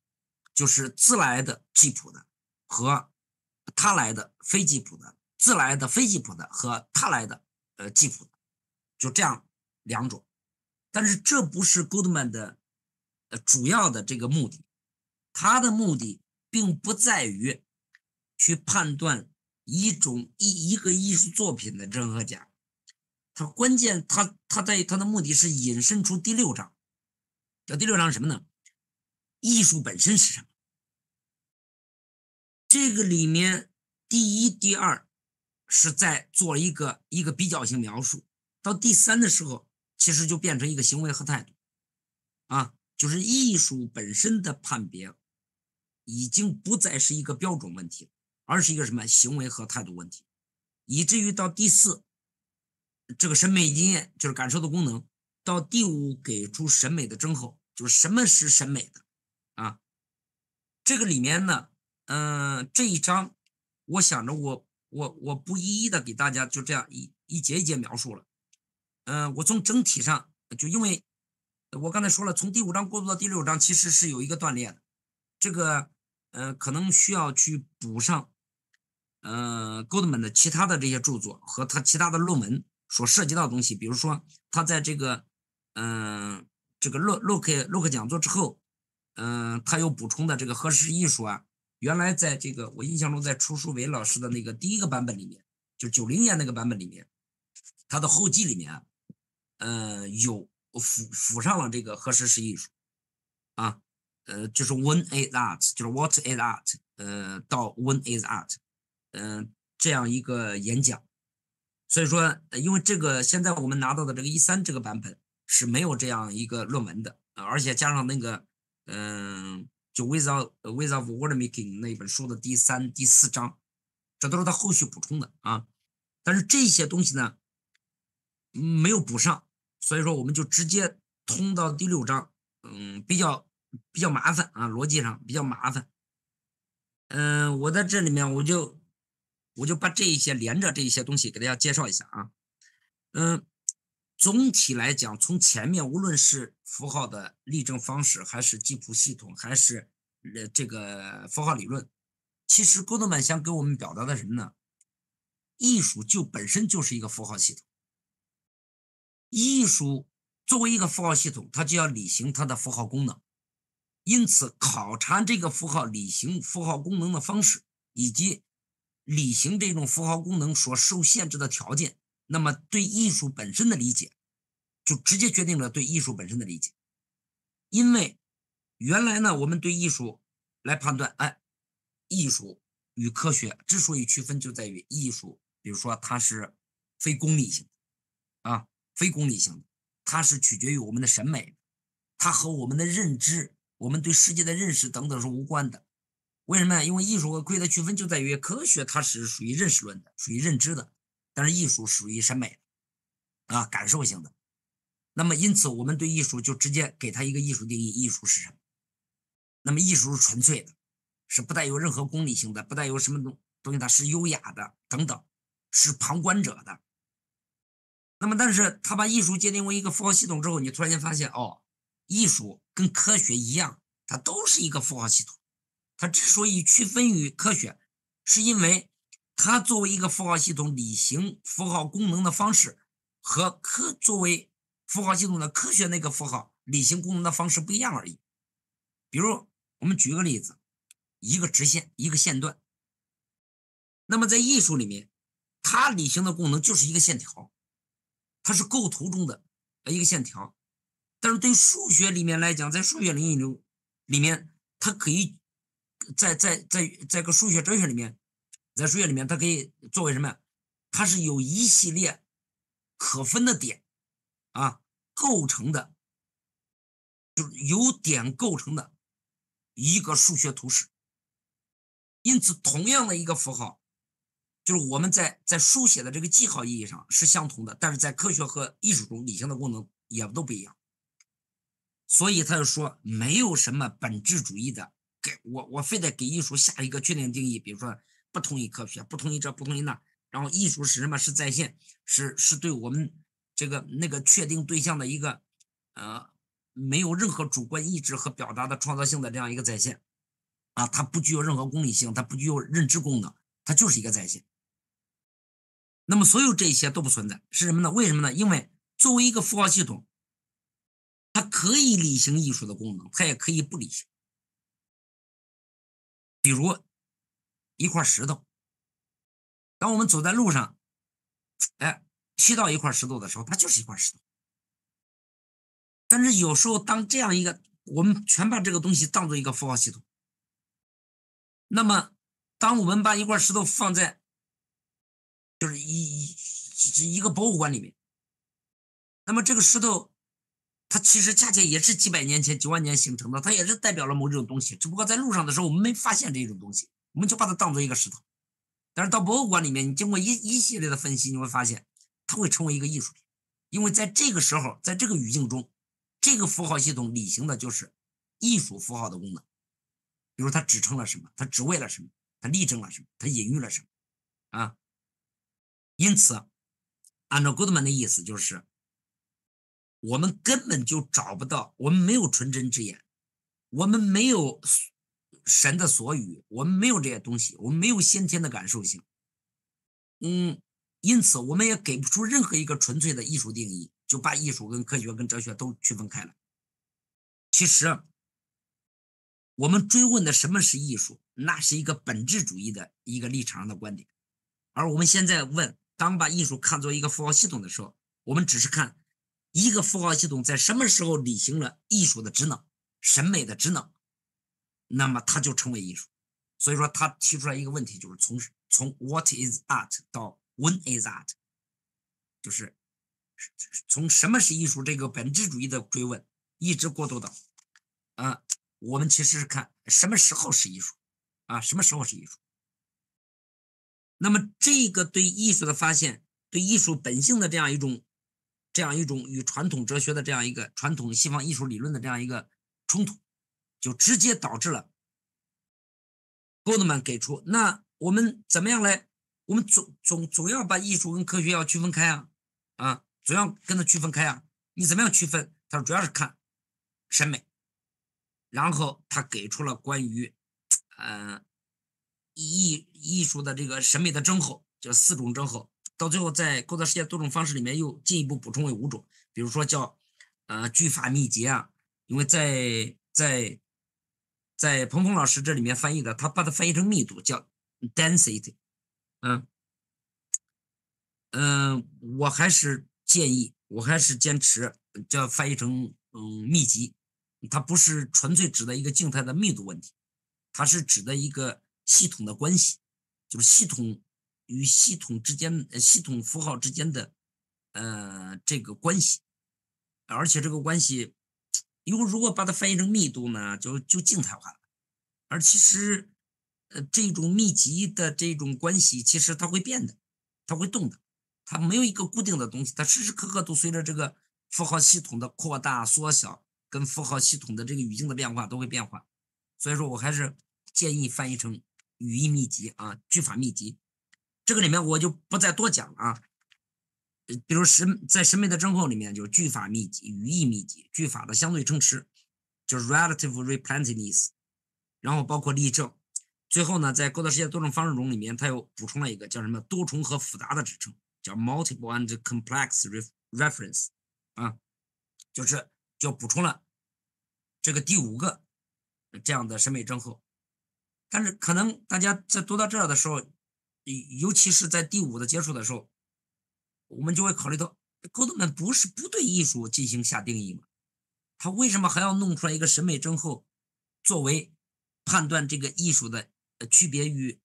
Speaker 1: 就是自来的吉普的和他来的非吉普的，自来的非吉普的和他来的呃吉普的，就这样两种。但是这不是 Goodman 的呃主要的这个目的，他的目的并不在于。去判断一种一一个艺术作品的真和假，他关键他他在他的目的是引申出第六章，叫第六章什么呢？艺术本身是什么？这个里面第一、第二是在做一个一个比较性描述，到第三的时候，其实就变成一个行为和态度，啊，就是艺术本身的判别，已经不再是一个标准问题了。而是一个什么行为和态度问题，以至于到第四，这个审美经验就是感受的功能；到第五，给出审美的征候，就是什么是审美的啊？这个里面呢，嗯，这一章，我想着我我我不一一的给大家就这样一一节一节描述了。嗯，我从整体上就因为我刚才说了，从第五章过渡到第六章，其实是有一个断裂的，这个呃，可能需要去补上。嗯，Goldman 的其他的这些著作和他其他的论文所涉及到的东西，比如说他在这个嗯这个洛洛克洛克讲座之后，嗯，他又补充的这个何氏艺术啊，原来在这个我印象中在楚书伟老师的那个第一个版本里面，就九零年那个版本里面，他的后记里面，嗯，有附附上了这个何氏式艺术啊，呃，就是 When is art，就是 What is art，呃，到 When is art。嗯，这样一个演讲，所以说，因为这个现在我们拿到的这个一三这个版本是没有这样一个论文的，而且加上那个，嗯，就 Without Without Word Making 那本书的第三、第四章，这都是他后续补充的啊。但是这些东西呢，没有补上，所以说我们就直接通到第六章，嗯，比较比较麻烦啊，逻辑上比较麻烦。嗯，我在这里面我就。我就把这一些连着这一些东西给大家介绍一下啊，嗯，总体来讲，从前面无论是符号的例证方式，还是记谱系统，还是呃这个符号理论，其实郭德曼想给我们表达的什么呢？艺术就本身就是一个符号系统，艺术作为一个符号系统，它就要履行它的符号功能，因此考察这个符号履行符号功能的方式以及。履行这种符号功能所受限制的条件，那么对艺术本身的理解，就直接决定了对艺术本身的理解。因为原来呢，我们对艺术来判断，哎，艺术与科学之所以区分，就在于艺术，比如说它是非功利性的，啊，非功利性的，它是取决于我们的审美，它和我们的认知、我们对世界的认识等等是无关的。为什么呀？因为艺术和科学的区分就在于，科学它是属于认识论的，属于认知的，但是艺术属于审美，啊，感受性的。那么因此，我们对艺术就直接给它一个艺术定义：艺术是什么？那么艺术是纯粹的，是不带有任何功利性的，不带有什么东东西，它是优雅的等等，是旁观者的。那么，但是他把艺术界定为一个符号系统之后，你突然间发现，哦，艺术跟科学一样，它都是一个符号系统。它之所以区分于科学，是因为它作为一个符号系统履行符号功能的方式，和科作为符号系统的科学那个符号履行功能的方式不一样而已。比如，我们举个例子，一个直线，一个线段。那么在艺术里面，它履行的功能就是一个线条，它是构图中的一个线条。但是对数学里面来讲，在数学领域里里面，它可以。在在在在个数学哲学里面，在数学里面，它可以作为什么呀？它是有一系列可分的点啊构成的就是由点构成的一个数学图式。因此，同样的一个符号，就是我们在在书写的这个记号意义上是相同的，但是在科学和艺术中，理性的功能也都不一样。所以他就说，没有什么本质主义的，给我我非得给艺术下一个确定定义，比如说不同意科学，不同意这，不同意那，然后艺术是什么？是在线，是是对我们这个那个确定对象的一个呃没有任何主观意志和表达的创造性的这样一个在线。啊，它不具有任何功利性，它不具有认知功能，它就是一个在线。那么，所有这些都不存在，是什么呢？为什么呢？因为作为一个符号系统，它可以履行艺术的功能，它也可以不履行。比如一块石头，当我们走在路上，哎，踢到一块石头的时候，它就是一块石头。但是有时候，当这样一个，我们全把这个东西当做一个符号系统。那么，当我们把一块石头放在，就是一一一个博物馆里面，那么这个石头，它其实恰恰也是几百年前、几万年形成的，它也是代表了某种东西。只不过在路上的时候，我们没发现这种东西，我们就把它当做一个石头。但是到博物馆里面，你经过一一系列的分析，你会发现，它会成为一个艺术品，因为在这个时候，在这个语境中，这个符号系统履行的就是艺术符号的功能。比如它指称了什么？它只为了什么？它例证了什么？它隐喻了什么？啊，因此，按照 Goodman 的意思，就是我们根本就找不到，我们没有纯真之眼，我们没有神的所语，我们没有这些东西，我们没有先天的感受性。嗯，因此，我们也给不出任何一个纯粹的艺术定义，就把艺术跟科学跟哲学都区分开了。其实。我们追问的什么是艺术，那是一个本质主义的一个立场上的观点，而我们现在问，当把艺术看作一个符号系统的时候，我们只是看一个符号系统在什么时候履行了艺术的职能、审美的职能，那么它就成为艺术。所以说，他提出来一个问题，就是从从 What is art 到 When is art，就是从什么是艺术这个本质主义的追问，一直过渡到啊。我们其实是看什么时候是艺术，啊，什么时候是艺术。那么这个对艺术的发现，对艺术本性的这样一种，这样一种与传统哲学的这样一个传统西方艺术理论的这样一个冲突，就直接导致了 Goldman 给出，那我们怎么样来？我们总总总要把艺术跟科学要区分开啊，啊，总要跟它区分开啊。你怎么样区分？他说主要是看审美。然后他给出了关于，呃，艺艺术的这个审美的征候，就四种征候。到最后，在构造世界多种方式里面，又进一步补充为五种。比如说叫，呃，句法密集啊。因为在在在鹏鹏老师这里面翻译的，他把它翻译成密度，叫 density。嗯嗯，我还是建议，我还是坚持叫翻译成嗯密集。它不是纯粹指的一个静态的密度问题，它是指的一个系统的关系，就是系统与系统之间、系统符号之间的呃这个关系，而且这个关系，因为如果把它翻译成密度呢，就就静态化了，而其实呃这种密集的这种关系，其实它会变的，它会动的，它没有一个固定的东西，它时时刻刻都随着这个符号系统的扩大缩小。跟符号系统的这个语境的变化都会变化，所以说我还是建议翻译成语义密集啊，句法密集。这个里面我就不再多讲了啊。比如审在审美的征候里面，就是句法密集、语义密集、句法的相对称词，就是 relative repletiveness。然后包括例证。最后呢，在构造世界多种方式中里面，它又补充了一个叫什么多重和复杂的指称，叫 multiple and complex reference 啊，就是。就补充了这个第五个这样的审美症候，但是可能大家在读到这儿的时候，尤其是在第五的结束的时候，我们就会考虑到，Goldman 不是不对艺术进行下定义吗？他为什么还要弄出来一个审美症候，作为判断这个艺术的呃区别于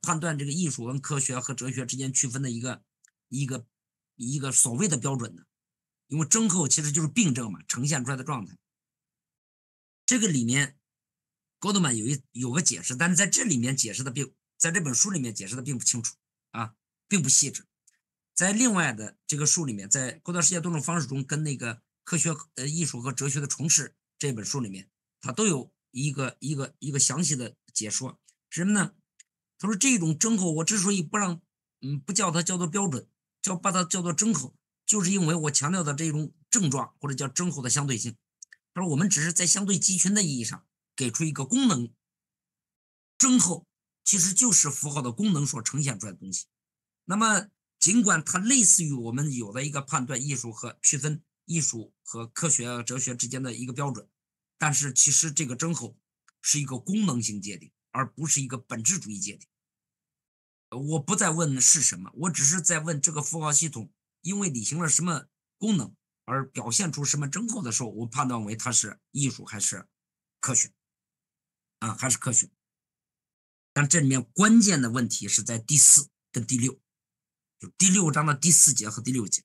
Speaker 1: 判断这个艺术跟科学和哲学之间区分的一个一个一个所谓的标准呢？因为症候其实就是病症嘛，呈现出来的状态。这个里面高德曼有一有个解释，但是在这里面解释的并在这本书里面解释的并不清楚啊，并不细致。在另外的这个书里面，在《构造世界多种方式中》跟那个《科学呃艺术和哲学的重视》这本书里面，它都有一个一个一个详细的解说。什么呢？他说这种征候，我之所以不让嗯不叫它叫做标准，叫把它叫做征候，就是因为我强调的这种症状或者叫征候的相对性。他说我们只是在相对集群的意义上给出一个功能，征候其实就是符号的功能所呈现出来的东西。那么。尽管它类似于我们有的一个判断艺术和区分艺术和科学哲学之间的一个标准，但是其实这个征候是一个功能性界定，而不是一个本质主义界定。我不再问是什么，我只是在问这个符号系统因为履行了什么功能而表现出什么征候的时候，我判断为它是艺术还是科学啊，还是科学。但这里面关键的问题是在第四跟第六。就第六章的第四节和第六节，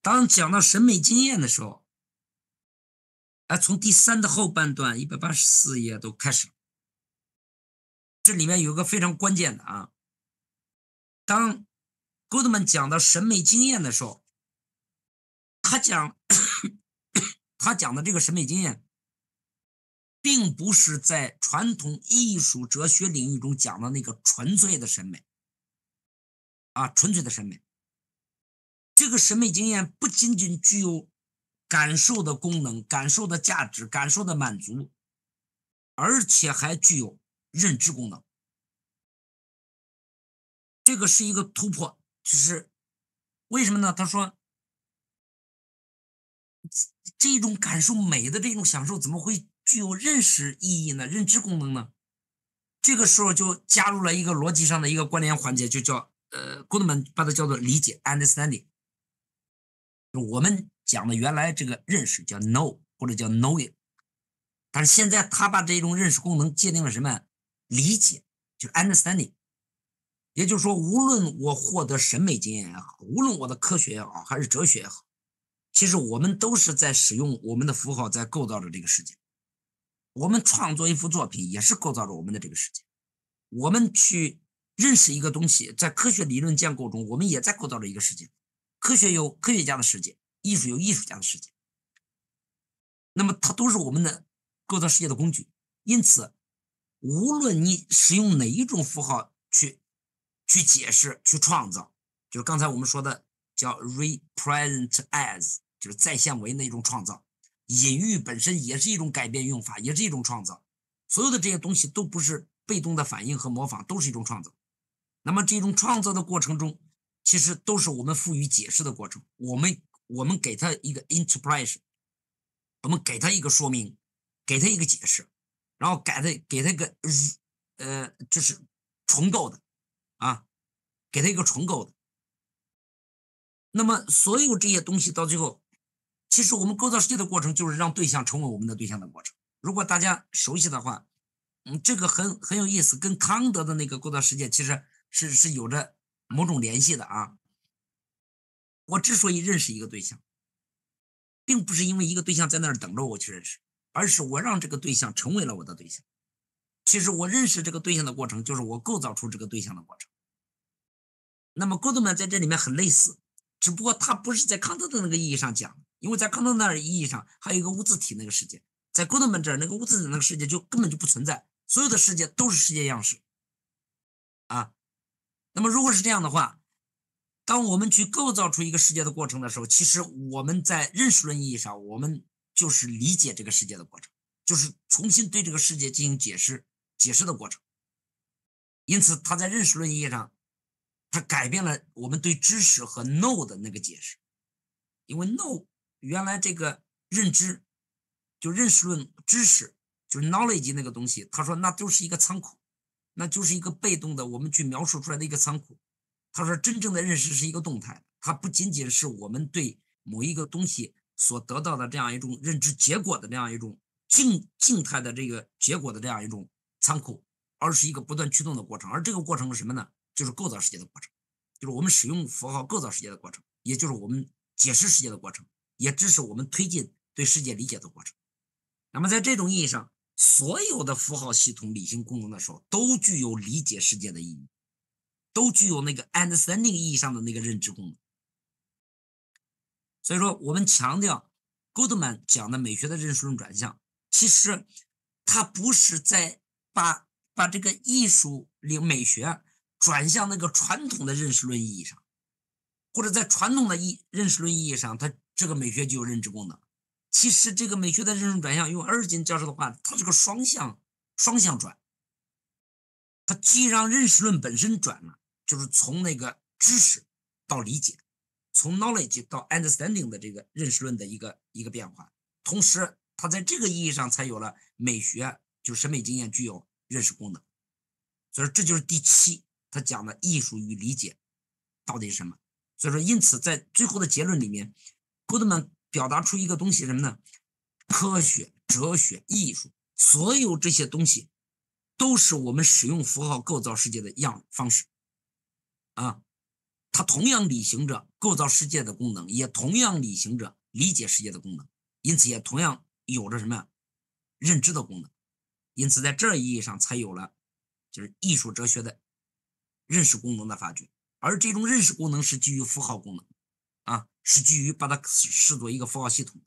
Speaker 1: 当讲到审美经验的时候，哎，从第三的后半段一百八十四页都开始了。这里面有个非常关键的啊，当 Goodman 讲到审美经验的时候，他讲 他讲的这个审美经验，并不是在传统艺术哲学领域中讲的那个纯粹的审美。啊，纯粹的审美，这个审美经验不仅仅具有感受的功能、感受的价值、感受的满足，而且还具有认知功能。这个是一个突破，就是为什么呢？他说，这种感受美的这种享受，怎么会具有认识意义呢？认知功能呢？这个时候就加入了一个逻辑上的一个关联环节，就叫。呃，Goodman 把它叫做理解 （understanding）。我们讲的原来这个认识叫 know 或者叫 knowing，但是现在他把这种认识功能界定了什么？理解，就 understanding。也就是说，无论我获得审美经验也好，无论我的科学也好，还是哲学也好，其实我们都是在使用我们的符号在构造着这个世界。我们创作一幅作品，也是构造着我们的这个世界。我们去。认识一个东西，在科学理论建构中，我们也在构造着一个世界。科学有科学家的世界，艺术有艺术家的世界。那么，它都是我们的构造世界的工具。因此，无论你使用哪一种符号去去解释、去创造，就是刚才我们说的叫 represent as，就是再现为那种创造。隐喻本身也是一种改变用法，也是一种创造。所有的这些东西都不是被动的反应和模仿，都是一种创造。那么这种创造的过程中，其实都是我们赋予解释的过程。我们我们给他一个 interpretation，我们给他一个说明，给他一个解释，然后给他给他一个呃，就是重构的啊，给他一个重构的。那么所有这些东西到最后，其实我们构造世界的过程就是让对象成为我们的对象的过程。如果大家熟悉的话，嗯，这个很很有意思，跟康德的那个构造世界其实。是是有着某种联系的啊！我之所以认识一个对象，并不是因为一个对象在那儿等着我去认识，而是我让这个对象成为了我的对象。其实我认识这个对象的过程，就是我构造出这个对象的过程。那么 Goodman 在这里面很类似，只不过他不是在康德的那个意义上讲，因为在康德那意义上还有一个无字体那个世界，在沟通本这儿那个无字体那个世界就根本就不存在，所有的世界都是世界样式啊。那么，如果是这样的话，当我们去构造出一个世界的过程的时候，其实我们在认识论意义上，我们就是理解这个世界的过程，就是重新对这个世界进行解释、解释的过程。因此，他在认识论意义上，他改变了我们对知识和 know 的那个解释。因为 know 原来这个认知，就认识论知识，就是 knowledge 那个东西，他说那都是一个仓库。那就是一个被动的，我们去描述出来的一个仓库。他说，真正的认识是一个动态，它不仅仅是我们对某一个东西所得到的这样一种认知结果的这样一种静静态的这个结果的这样一种仓库，而是一个不断驱动的过程。而这个过程是什么呢？就是构造世界的过程，就是我们使用符号构造世界的过程，也就是我们解释世界的过程，也支持我们推进对世界理解的过程。那么在这种意义上，所有的符号系统理性功能的时候，都具有理解世界的意义，都具有那个 understanding 意义上的那个认知功能。所以说，我们强调 Goodman 讲的美学的认识论转向，其实他不是在把把这个艺术领美学转向那个传统的认识论意义上，或者在传统的意认识论意义上，它这个美学就有认知功能。其实这个美学的认识转向，用二进教授的话，它是个双向双向转，它既让认识论本身转了，就是从那个知识到理解。从 knowledge 到 understanding 的这个认识论的一个一个变化，同时它在这个意义上才有了美学，就审美经验具有认识功能。所以说这就是第七，他讲的艺术与理解到底是什么。所以说，因此在最后的结论里面，Goodman 表达出一个东西什么呢？科学、哲学、艺术，所有这些东西都是我们使用符号构造世界的样方式啊。它同样履行着构造世界的功能，也同样履行着理解世界的功能，因此也同样有着什么呀认知的功能。因此，在这意义上才有了就是艺术哲学的认识功能的发掘。而这种认识功能是基于符号功能，是基于把它视作一个符号系统，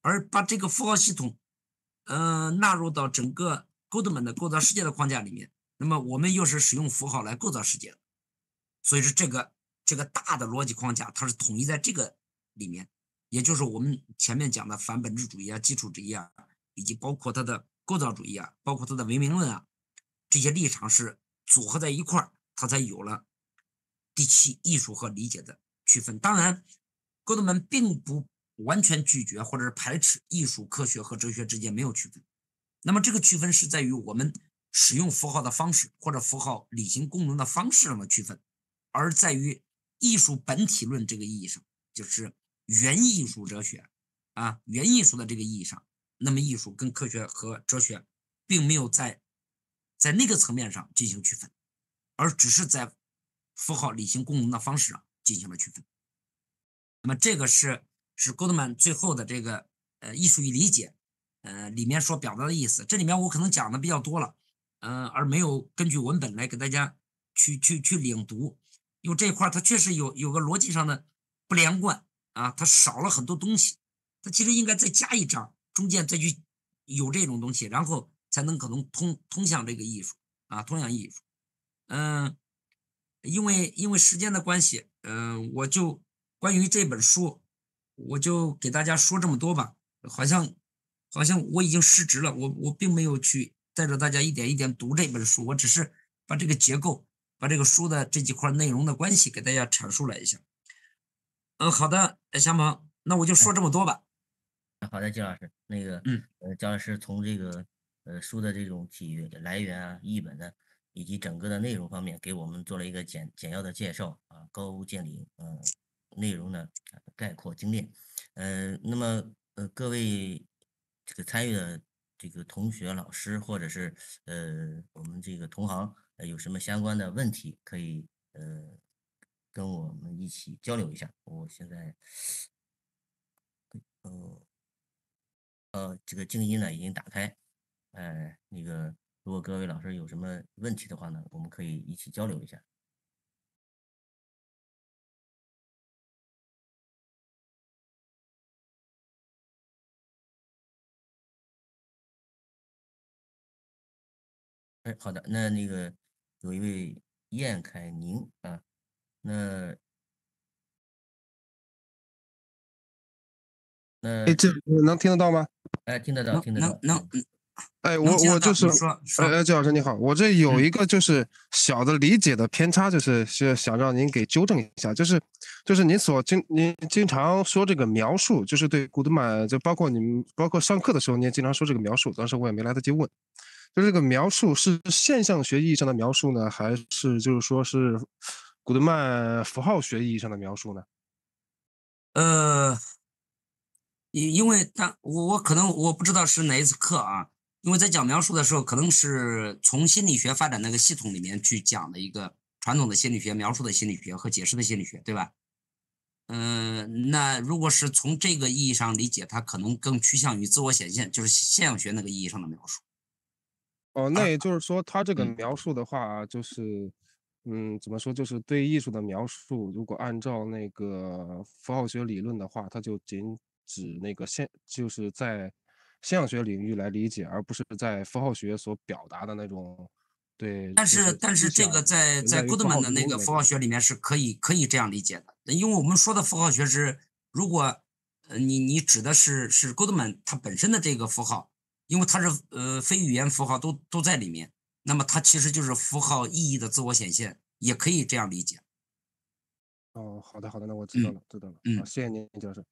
Speaker 1: 而把这个符号系统嗯纳入到整个 Goodman 的构造世界的框架里面，那么我们又是使用符号来构造世界，所以说这个。这个大的逻辑框架，它是统一在这个里面，也就是我们前面讲的反本质主义啊、基础主义啊，以及包括它的构造主义啊，包括它的唯名论啊，这些立场是组合在一块儿，它才有了第七艺术和理解的区分。当然，哥德曼并不完全拒绝或者是排斥艺术、科学和哲学之间没有区分。那么这个区分是在于我们使用符号的方式或者符号履行功能的方式上的区分，而在于。艺术本体论这个意义上，就是原艺术哲学啊，原艺术的这个意义上，那么艺术跟科学和哲学并没有在在那个层面上进行区分，而只是在符号履行功能的方式上进行了区分。那么这个是是 Goodman 最后的这个呃艺术与理解呃里面所表达的意思。这里面我可能讲的比较多了，嗯，而没有根据文本来给大家去去去领读。因为这一块它确实有有个逻辑上的不连贯啊，它少了很多东西，它其实应该再加一章，中间再去有这种东西，然后才能可能通通向这个艺术啊，通向艺术。嗯，因为因为时间的关系，嗯，我就关于这本书，我就给大家说这么多吧。好像好像我已经失职了，我我并没有去带着大家一点一点读这本书，我只是把这个结构。把这个书的这几块内容的关系给大家阐述了一下。嗯，好的，小鹏，那我就说这么多吧。
Speaker 2: 好的，金老师，那个，嗯，呃，姜老师从这个呃书的这种体育来源啊、译本的以及整个的内容方面，给我们做了一个简简要的介绍啊，高屋建瓴，嗯，内容呢概括精炼。嗯，那么呃各位这个参与的这个同学、老师或者是呃我们这个同行。呃，有什么相关的问题可以呃跟我们一起交流一下。我现在呃呃这个静音呢已经打开，呃那个如果各位老师有什么问题的话呢，我们可以一起交流一下。哎，好的，那那个。有一位燕凯宁啊，那那
Speaker 3: 哎，这能听得到吗？
Speaker 2: 哎，听得到，听得到，
Speaker 1: 能能。
Speaker 3: 哎，我我就是，哎哎，季老师你好，我这有一个就是小的理解的偏差，就是是想让您给纠正一下，就是就是您所经您经常说这个描述，就是对古德曼，就包括你们包括上课的时候，您也经常说这个描述，当时我也没来得及问。就这个描述是现象学意义上的描述呢，还是就是说是古德曼符号学意义上的描述呢？
Speaker 1: 呃，因因为他我我可能我不知道是哪一次课啊，因为在讲描述的时候，可能是从心理学发展那个系统里面去讲的一个传统的心理学描述的心理学和解释的心理学，对吧？嗯，那如果是从这个意义上理解，它可能更趋向于自我显现，就是现象学那个意义上的描述。
Speaker 3: 哦，那也就是说，他这个描述的话，就是，嗯，怎么说？就是对艺术的描述，如果按照那个符号学理论的话，它就仅指那个现，就是在现象学领域来理解，而不是在符号学所表达的那种。对。
Speaker 1: 但是，但是这个在在 Goodman 的那个符号学里面是可以可以这样理解的，因为我们说的符号学是，如果呃你你指的是是 Goodman 它本身的这个符号。因为它是呃非语言符号都都在里面，那么它其实就是符号意义的自我显现，也可以这样理解。
Speaker 3: 哦，好的好的，那我知道了知道了，嗯，谢谢您教授。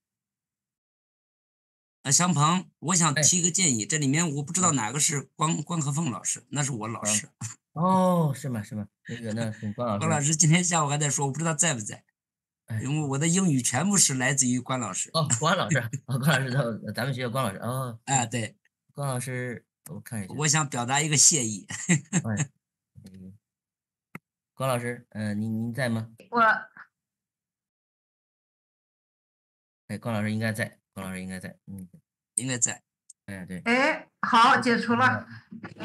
Speaker 1: 啊，祥鹏，我想提一个建议，这里面我不知道哪个是关关和凤老师，那是我老师。
Speaker 2: 哦，是吗是吗？那个那关老师。
Speaker 1: 关老师今天下午还在说，我不知道在不在，因为我的英语全部是来自于关老师。
Speaker 2: 哦，关老师，哦，关老师，他咱们学校关老师。哦，
Speaker 1: 哎，对。
Speaker 2: 关老师，我看一下。
Speaker 1: 我想表达一个谢意。
Speaker 2: 关老师，嗯，您您在吗？
Speaker 4: 我。
Speaker 2: 哎，关老师应该在。关老师应该在，嗯，
Speaker 1: 应该在。
Speaker 2: 哎，对。
Speaker 4: 哎，好，解除了。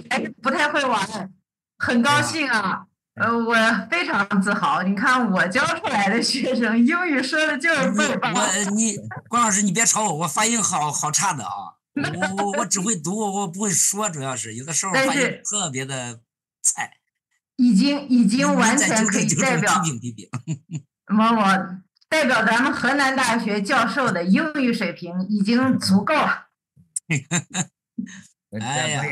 Speaker 4: 哎，不太会玩，很高兴啊。呃，我非常自豪。你看，我教出来的学生英语说的就是倍儿棒。
Speaker 1: 我你 关老师，你别吵我，我发音好好差的啊。我我我只会读，我不会说，主要是有的时候发音特别的菜。
Speaker 4: 已经已经完全可以代表。
Speaker 1: 批评批评。
Speaker 4: 我我代表咱们河南大学教授的英语水平已经足够了。
Speaker 1: 哎呀，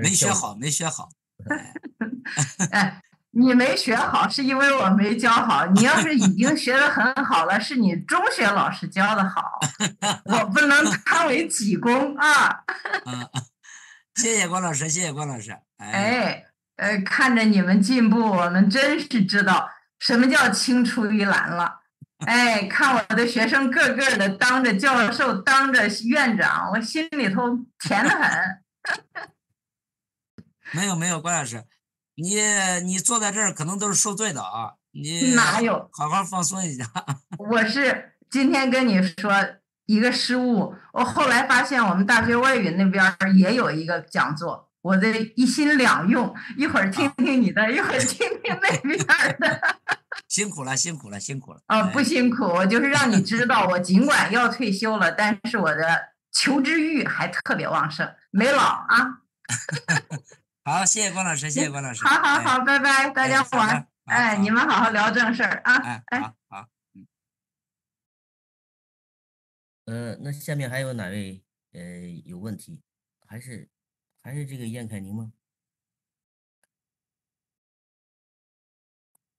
Speaker 1: 没学好，没学好。
Speaker 4: 哎。你没学好是因为我没教好，你要是已经学的很好了，是你中学老师教的好，我不能 贪为己功啊。
Speaker 1: 谢谢关老师，谢谢关老师。
Speaker 4: 哎，呃，看着你们进步，我们真是知道什么叫青出于蓝了。哎，看我的学生个个的当着教授，当着院长，我心里头甜得很。
Speaker 1: 没有没有，关老师。你你坐在这儿可能都是受罪的啊！你
Speaker 4: 哪有？
Speaker 1: 好好放松一下。
Speaker 4: 我是今天跟你说一个失误，我后来发现我们大学外语那边也有一个讲座，我这一心两用，一会儿听听你的，一会儿听听那边的。
Speaker 1: 辛苦了，辛苦了，辛苦了。
Speaker 4: 哦，不辛苦，我就是让你知道，我尽管要退休了，但是我的求知欲还特别旺盛，没老啊。
Speaker 1: 好，谢谢关老师，谢谢关老师。
Speaker 4: 好好好，拜拜，大家晚。哎，你们好好聊正事儿啊。
Speaker 1: 哎，好好。嗯。
Speaker 2: 呃，那下面还有哪位呃有问题？还是还是这个燕凯宁吗？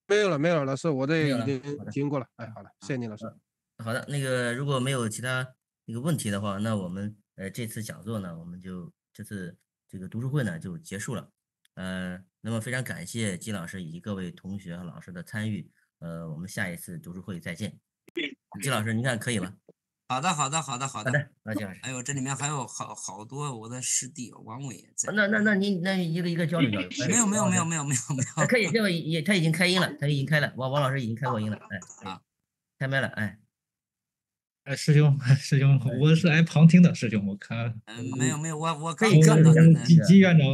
Speaker 3: 没有了，没有了，老师，我这已经听过了。哎，好了，谢谢你，老师。
Speaker 2: 好的，那个如果没有其他那个问题的话，那我们呃这次讲座呢，我们就这次。这个读书会呢就结束了，呃，那么非常感谢金老师以及各位同学和老师的参与，呃，我们下一次读书会再见。金老师，您看可以吗？
Speaker 1: 好的，好的，好的，
Speaker 2: 好
Speaker 1: 的。
Speaker 2: 那金老师，
Speaker 1: 哎呦，这里面还有好好多我的师弟王伟也在。
Speaker 2: 那那那您那一个一个交流交流。
Speaker 1: 没有没有没有没有没有没有。
Speaker 2: 可以，这位也他已经开音了，他已经开了，王王老师已经开过音了，哎，啊，开麦了，哎。
Speaker 5: 哎，师兄，师兄，我是来旁听的，师兄，我看，
Speaker 1: 嗯，没有没有，我我
Speaker 2: 可以看到
Speaker 5: 季季院长，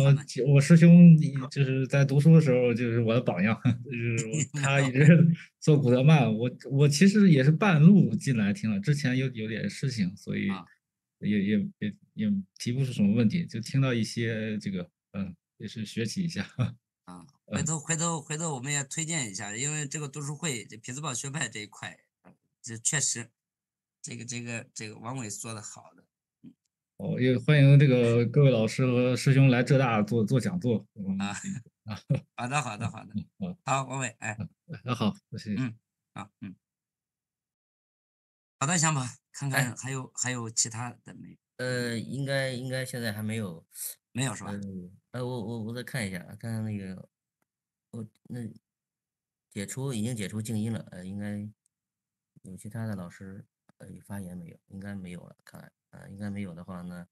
Speaker 5: 我师兄就是在读书的时候就是我的榜样，就是 他一直做古德曼，我我其实也是半路进来听了，之前有有点事情，所以也也也也提不出什么问题，就听到一些这个，嗯，也是学习一下。
Speaker 1: 啊，回头回头回头我们也推荐一下，因为这个读书会，这匹兹堡学派这一块，这确实。这个这个这个王伟做的好的，
Speaker 5: 哦，也欢迎这个各位老师和师兄来浙大做做讲座
Speaker 1: 啊啊，好的好的好的，好王伟，哎，
Speaker 5: 那好，谢谢，
Speaker 1: 嗯，好，嗯，好的，想法，看看还有还有其他的没？
Speaker 2: 呃，应该应该现在还没有，
Speaker 1: 没有是吧？
Speaker 2: 呃，我我我再看一下，看看那个，我那解除已经解除静音了，呃，应该有其他的老师。呃，发言没有？应该没有了。看来，啊，应该没有的话呢，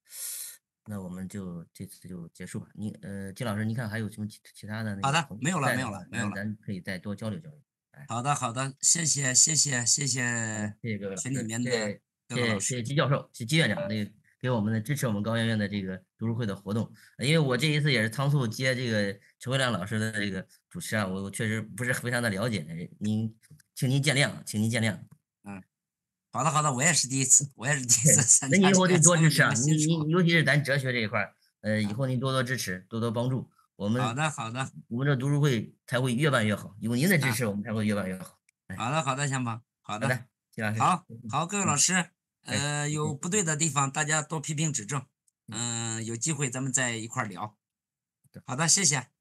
Speaker 2: 那我们就这次就结束吧。你，呃，金老师，你看还有什么其其他的？
Speaker 1: 好的，没有了，没有了，没有了。
Speaker 2: 咱可以再多交流交流。
Speaker 1: 好的，好的，谢谢，谢谢，
Speaker 2: 谢
Speaker 1: 谢，
Speaker 2: 谢谢各位老
Speaker 1: 师，谢
Speaker 2: 谢谢谢谢季教授，谢季院长，那个给我们的支持我们高圆圆的这个读书会的活动。因为我这一次也是仓促接这个陈慧亮老师的这个主持啊，我我确实不是非常的了解，您，请您见谅，请您见谅。
Speaker 1: 嗯，好的，好的，我也是第一次，我也是第一次。
Speaker 2: 那你以后得多支持啊，你你尤其是咱哲学这一块儿，呃，以后您多多支持，多多帮助。我们
Speaker 1: 好的好的，
Speaker 2: 我们这读书会才会越办越好，有您的支持，我们才会越办越好。
Speaker 1: 好的好的，先锋，
Speaker 2: 好
Speaker 1: 的。好好，各位老师，呃，有不对的地方，大家多批评指正。嗯，有机会咱们再一块聊。好的，谢谢。